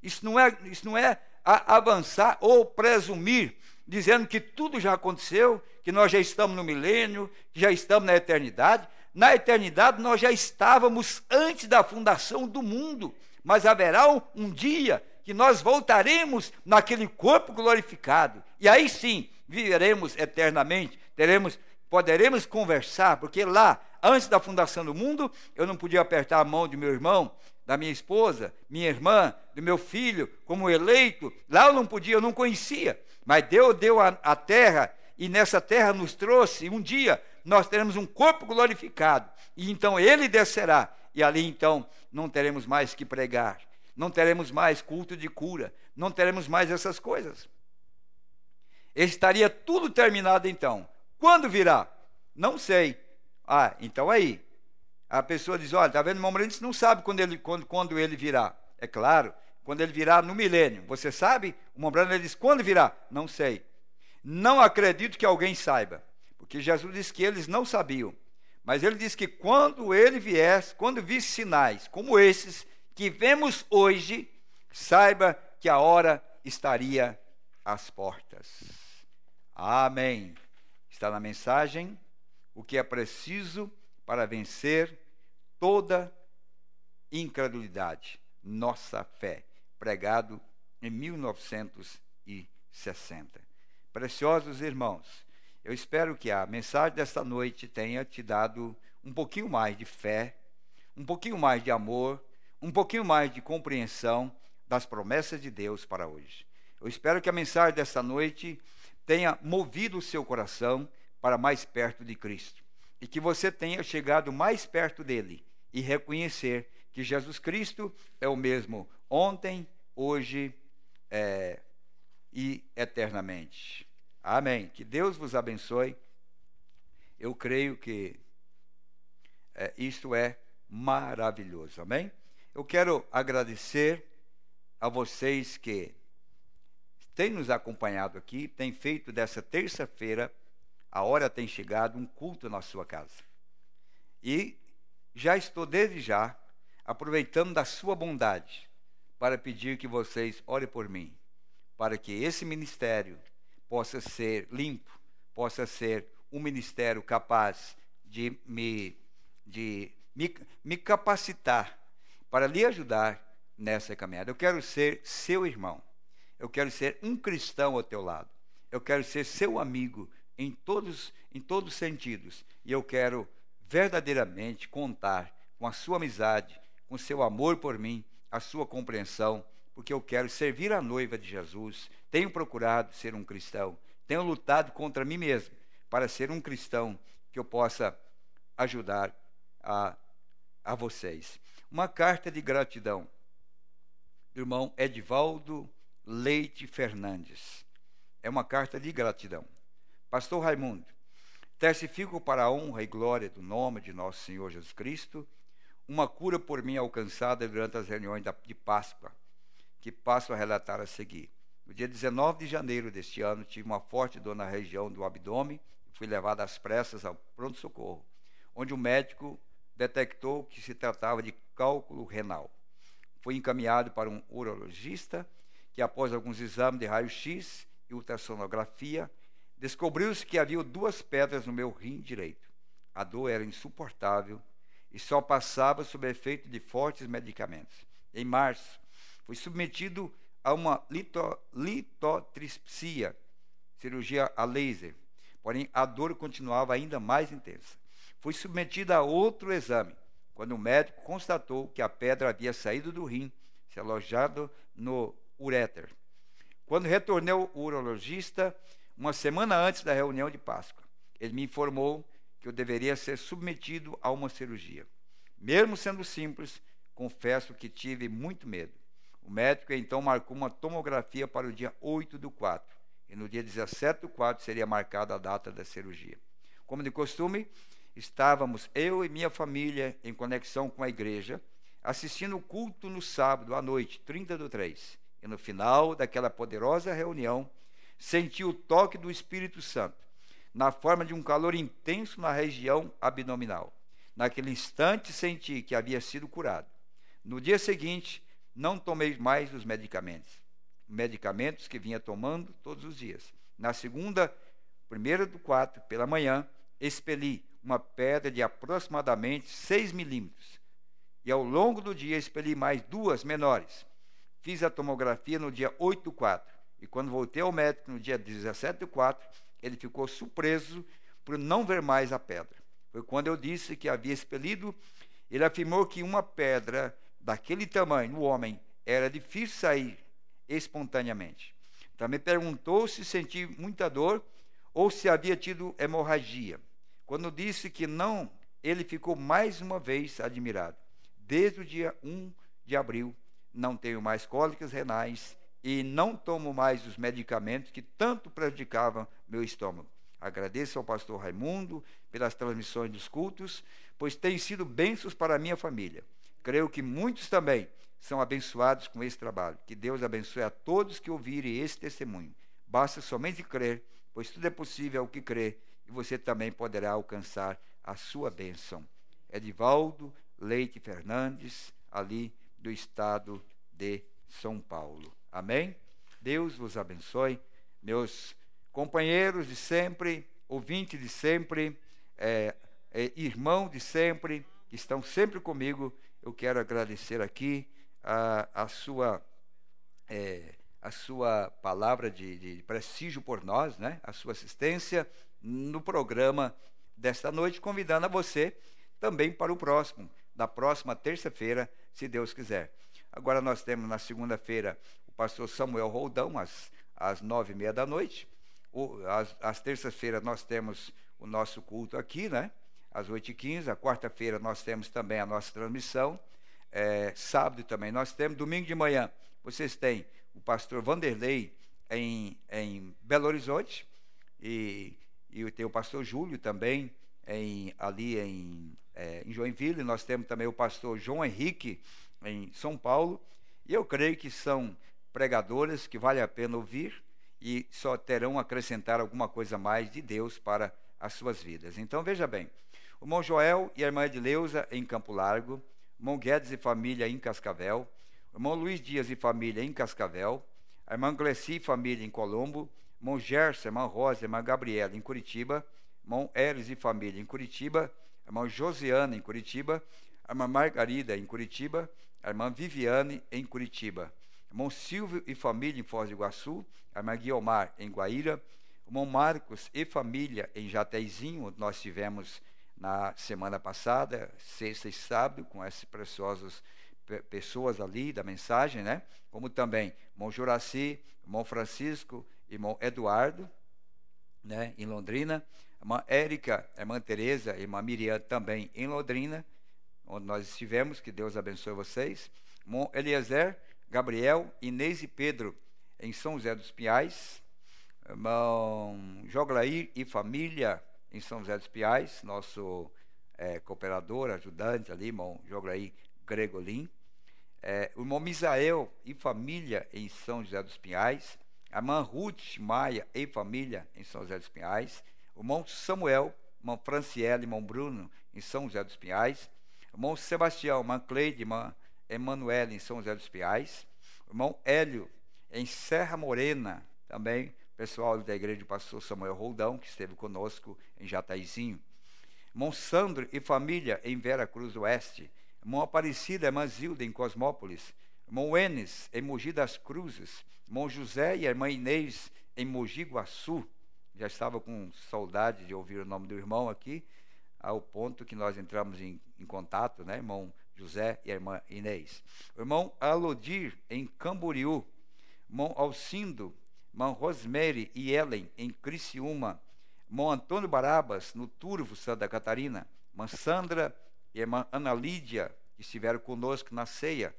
[SPEAKER 1] Isso não é, isso não é avançar ou presumir, dizendo que tudo já aconteceu, que nós já estamos no milênio, que já estamos na eternidade. Na eternidade nós já estávamos antes da fundação do mundo mas haverá um, dia que nós voltaremos naquele corpo glorificado. E aí sim, viveremos eternamente, teremos, poderemos conversar, porque lá, antes da fundação do mundo, eu não podia apertar a mão de meu irmão, da minha esposa, minha irmã, do meu filho, como eleito. Lá eu não podia, eu não conhecia. Mas Deus deu a, a terra e nessa terra nos trouxe. Um dia nós teremos um corpo glorificado. E então ele descerá e ali então não teremos mais que pregar, não teremos mais culto de cura, não teremos mais essas coisas. Estaria tudo terminado então. Quando virá? Não sei. Ah, então aí. A pessoa diz: olha, está vendo, o irmão não sabe quando ele, quando, quando ele virá. É claro, quando ele virá no milênio. Você sabe? O Mombrano diz: quando virá? Não sei. Não acredito que alguém saiba, porque Jesus disse que eles não sabiam. Mas ele diz que quando ele viesse, quando visse sinais como esses que vemos hoje, saiba que a hora estaria às portas. Amém. Está na mensagem o que é preciso para vencer toda incredulidade, nossa fé, pregado em 1960. Preciosos irmãos, eu espero que a mensagem desta noite tenha te dado um pouquinho mais de fé, um pouquinho mais de amor, um pouquinho mais de compreensão das promessas de Deus para hoje. Eu espero que a mensagem desta noite tenha movido o seu coração para mais perto de Cristo e que você tenha chegado mais perto dele e reconhecer que Jesus Cristo é o mesmo ontem, hoje é, e eternamente. Amém. Que Deus vos abençoe. Eu creio que é, isto é maravilhoso. Amém? Eu quero agradecer a vocês que têm nos acompanhado aqui, têm feito dessa terça-feira, a hora tem chegado, um culto na sua casa. E já estou desde já aproveitando da sua bondade para pedir que vocês orem por mim, para que esse ministério possa ser limpo, possa ser um ministério capaz de me, de me, me capacitar para lhe ajudar nessa caminhada. Eu quero ser seu irmão. Eu quero ser um cristão ao teu lado. Eu quero ser seu amigo em todos, em todos os sentidos. E eu quero verdadeiramente contar com a sua amizade, com seu amor por mim, a sua compreensão, porque eu quero servir a noiva de Jesus. Tenho procurado ser um cristão, tenho lutado contra mim mesmo para ser um cristão que eu possa ajudar a, a vocês. Uma carta de gratidão do irmão Edivaldo Leite Fernandes. É uma carta de gratidão. Pastor Raimundo, testifico para a honra e glória do nome de nosso Senhor Jesus Cristo uma cura por mim alcançada durante as reuniões de Páscoa, que passo a relatar a seguir. No dia 19 de janeiro deste ano, tive uma forte dor na região do abdômen e fui levado às pressas ao pronto-socorro, onde o médico detectou que se tratava de cálculo renal. Fui encaminhado para um urologista que, após alguns exames de raio-x e ultrassonografia, descobriu-se que havia duas pedras no meu rim direito. A dor era insuportável e só passava sob efeito de fortes medicamentos. Em março, fui submetido a uma lito, litotripsia, cirurgia a laser, porém a dor continuava ainda mais intensa. Fui submetido a outro exame, quando o médico constatou que a pedra havia saído do rim, se alojado no uréter. Quando retornei ao urologista, uma semana antes da reunião de Páscoa, ele me informou que eu deveria ser submetido a uma cirurgia. Mesmo sendo simples, confesso que tive muito medo. O médico então marcou uma tomografia para o dia 8 do 4, e no dia 17 do 4 seria marcada a data da cirurgia. Como de costume, estávamos eu e minha família em conexão com a igreja, assistindo o culto no sábado à noite, 30 do 3. E no final daquela poderosa reunião, senti o toque do Espírito Santo na forma de um calor intenso na região abdominal. Naquele instante senti que havia sido curado. No dia seguinte, não tomei mais os medicamentos, medicamentos que vinha tomando todos os dias. Na segunda, primeira do quatro, pela manhã, expeli uma pedra de aproximadamente 6 milímetros. E ao longo do dia expeli mais duas menores. Fiz a tomografia no dia 8 do 4. E quando voltei ao médico no dia 17 do 4, ele ficou surpreso por não ver mais a pedra. Foi quando eu disse que havia expelido, ele afirmou que uma pedra daquele tamanho no homem era difícil sair espontaneamente. Também perguntou se sentia muita dor ou se havia tido hemorragia. Quando disse que não, ele ficou mais uma vez admirado. Desde o dia 1 de abril, não tenho mais cólicas renais e não tomo mais os medicamentos que tanto prejudicavam meu estômago. Agradeço ao pastor Raimundo pelas transmissões dos cultos, pois têm sido bênçãos para a minha família. Creio que muitos também são abençoados com esse trabalho. Que Deus abençoe a todos que ouvirem esse testemunho. Basta somente crer, pois tudo é possível ao que crê, e você também poderá alcançar a sua bênção. Edivaldo Leite Fernandes, ali do estado de São Paulo. Amém? Deus vos abençoe. Meus companheiros de sempre, ouvintes de sempre, é, é, irmão de sempre, que estão sempre comigo, eu quero agradecer aqui a, a sua. É, a sua palavra de, de, prestígio por nós, né? a sua assistência no programa desta noite, convidando a você também para o próximo, da próxima terça-feira, se Deus quiser. Agora nós temos na segunda-feira pastor Samuel Roldão, às, às nove e meia da noite. O, às, às terças-feiras nós temos o nosso culto aqui, né? Às oito e quinze. A quarta-feira nós temos também a nossa transmissão. É, sábado também nós temos. Domingo de manhã vocês têm o pastor Vanderlei em, em Belo Horizonte. E, e tem o pastor Júlio também em, ali em, é, em Joinville. Nós temos também o pastor João Henrique em São Paulo. E eu creio que são pregadoras que vale a pena ouvir e só terão acrescentar alguma coisa mais de Deus para as suas vidas. Então veja bem, o irmão Joel e a irmã Edileuza em Campo Largo, o irmão Guedes e família em Cascavel, o irmão Luiz Dias e família em Cascavel, a irmã Glessi e família em Colombo, o irmão Gerson, a irmã Rosa a irmã Gabriela em Curitiba, o irmão Eres e família em Curitiba, a irmã Josiana em Curitiba, a irmã Margarida em Curitiba, a irmã Viviane em Curitiba irmão Silvio e família em Foz do Iguaçu, a irmã Guiomar em Guaíra, irmão Marcos e família em Jateizinho, nós tivemos na semana passada, sexta e sábado, com essas preciosas pessoas ali da mensagem, né? Como também irmão Juraci, irmão Francisco, irmão Eduardo, né? Em Londrina, irmã Érica, irmã Teresa, irmã Miriam também em Londrina, onde nós estivemos, que Deus abençoe vocês. Irmão Eliezer, Gabriel, Inês e Pedro em São José dos Pinhais, irmão Joglair e família em São José dos Pinhais, nosso é, cooperador, ajudante ali, irmão Joglair Gregolin, é, o irmão Misael e família em São José dos Pinhais, a irmã Ruth Maia e família em São José dos Pinhais, o irmão Samuel, irmão Franciele, irmão Bruno em São José dos Pinhais, o irmão Sebastião, irmã Cleide, irmã Emanuela em São José dos Pinhais, o irmão Hélio em Serra Morena, também pessoal da igreja do pastor Samuel Roldão, que esteve conosco em Jataizinho. Irmão Sandro e família em Vera Cruz Oeste. Irmão Aparecida, irmã Zilda em Cosmópolis. Irmão Enes em Mogi das Cruzes. Irmão José e a irmã Inês em Mogi Guaçu. Já estava com saudade de ouvir o nome do irmão aqui, ao ponto que nós entramos em, em contato, né, irmão José e a irmã Inês. O irmão Alodir em Camboriú. Irmão Alcindo irmã Rosemary e Ellen, em Criciúma, irmão Antônio Barabas, no Turvo, Santa Catarina, irmã Sandra e irmã Ana Lídia, que estiveram conosco na ceia,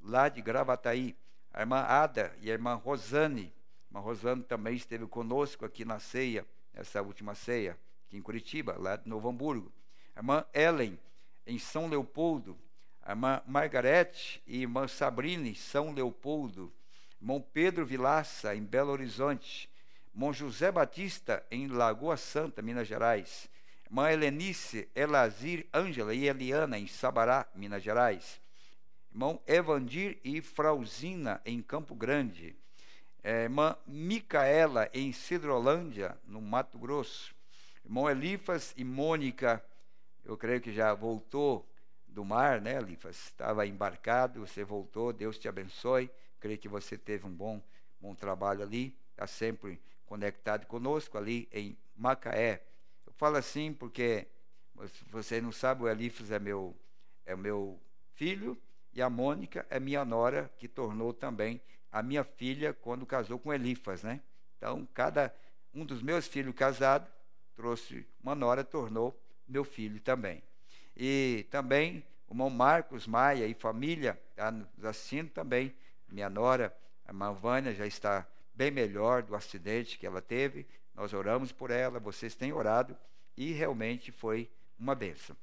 [SPEAKER 1] lá de Gravataí, a irmã Ada e a irmã Rosane, irmã Rosane também esteve conosco aqui na ceia, essa última ceia, aqui em Curitiba, lá de Novo Hamburgo, a irmã Ellen, em São Leopoldo, a irmã Margarete e irmã Sabrine, São Leopoldo, irmão Pedro Vilaça, em Belo Horizonte, irmão José Batista, em Lagoa Santa, Minas Gerais, irmã Helenice, Elazir, Ângela e Eliana, em Sabará, Minas Gerais, irmão Evandir e Frauzina, em Campo Grande, é, irmã Micaela, em Cidrolândia, no Mato Grosso, irmão Elifas e Mônica, eu creio que já voltou do mar, né, Elifas? Estava embarcado, você voltou, Deus te abençoe. Creio que você teve um bom, bom trabalho ali, está sempre conectado conosco ali em Macaé. Eu falo assim porque você não sabe, o Elifas é meu, é meu filho e a Mônica é minha nora, que tornou também a minha filha quando casou com Elifas, né? Então, cada um dos meus filhos casados trouxe uma nora, tornou meu filho também. E também o irmão Marcos Maia e família está nos assistindo também. Minha nora, a irmã Vânia, já está bem melhor do acidente que ela teve. Nós oramos por ela, vocês têm orado e realmente foi uma benção.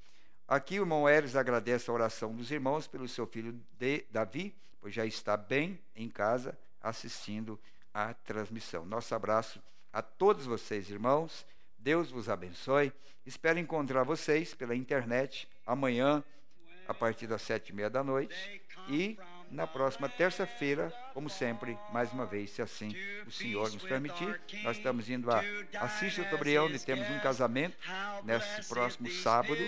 [SPEAKER 1] Aqui o irmão Eres agradece a oração dos irmãos pelo seu filho de Davi, pois já está bem em casa assistindo a transmissão. Nosso abraço a todos vocês, irmãos. Deus vos abençoe. Espero encontrar vocês pela internet amanhã, a partir das sete e meia da noite. E na próxima terça-feira, como sempre, mais uma vez, se assim o Senhor nos permitir. Nós estamos indo a Assis de Tobrião, onde temos um casamento nesse próximo sábado.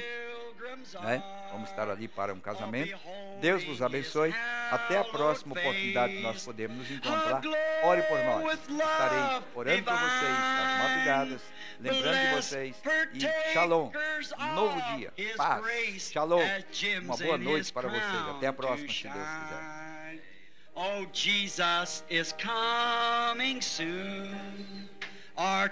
[SPEAKER 1] Né? Vamos estar ali para um casamento. Deus vos abençoe. Até a próxima oportunidade que nós podemos nos encontrar. Ore por nós. Estarei orando por vocês às madrugadas, lembrando de vocês. E shalom. Novo dia. Paz. Shalom. Uma boa noite para vocês. Até a próxima, se Deus quiser. Oh, Jesus is coming soon. Our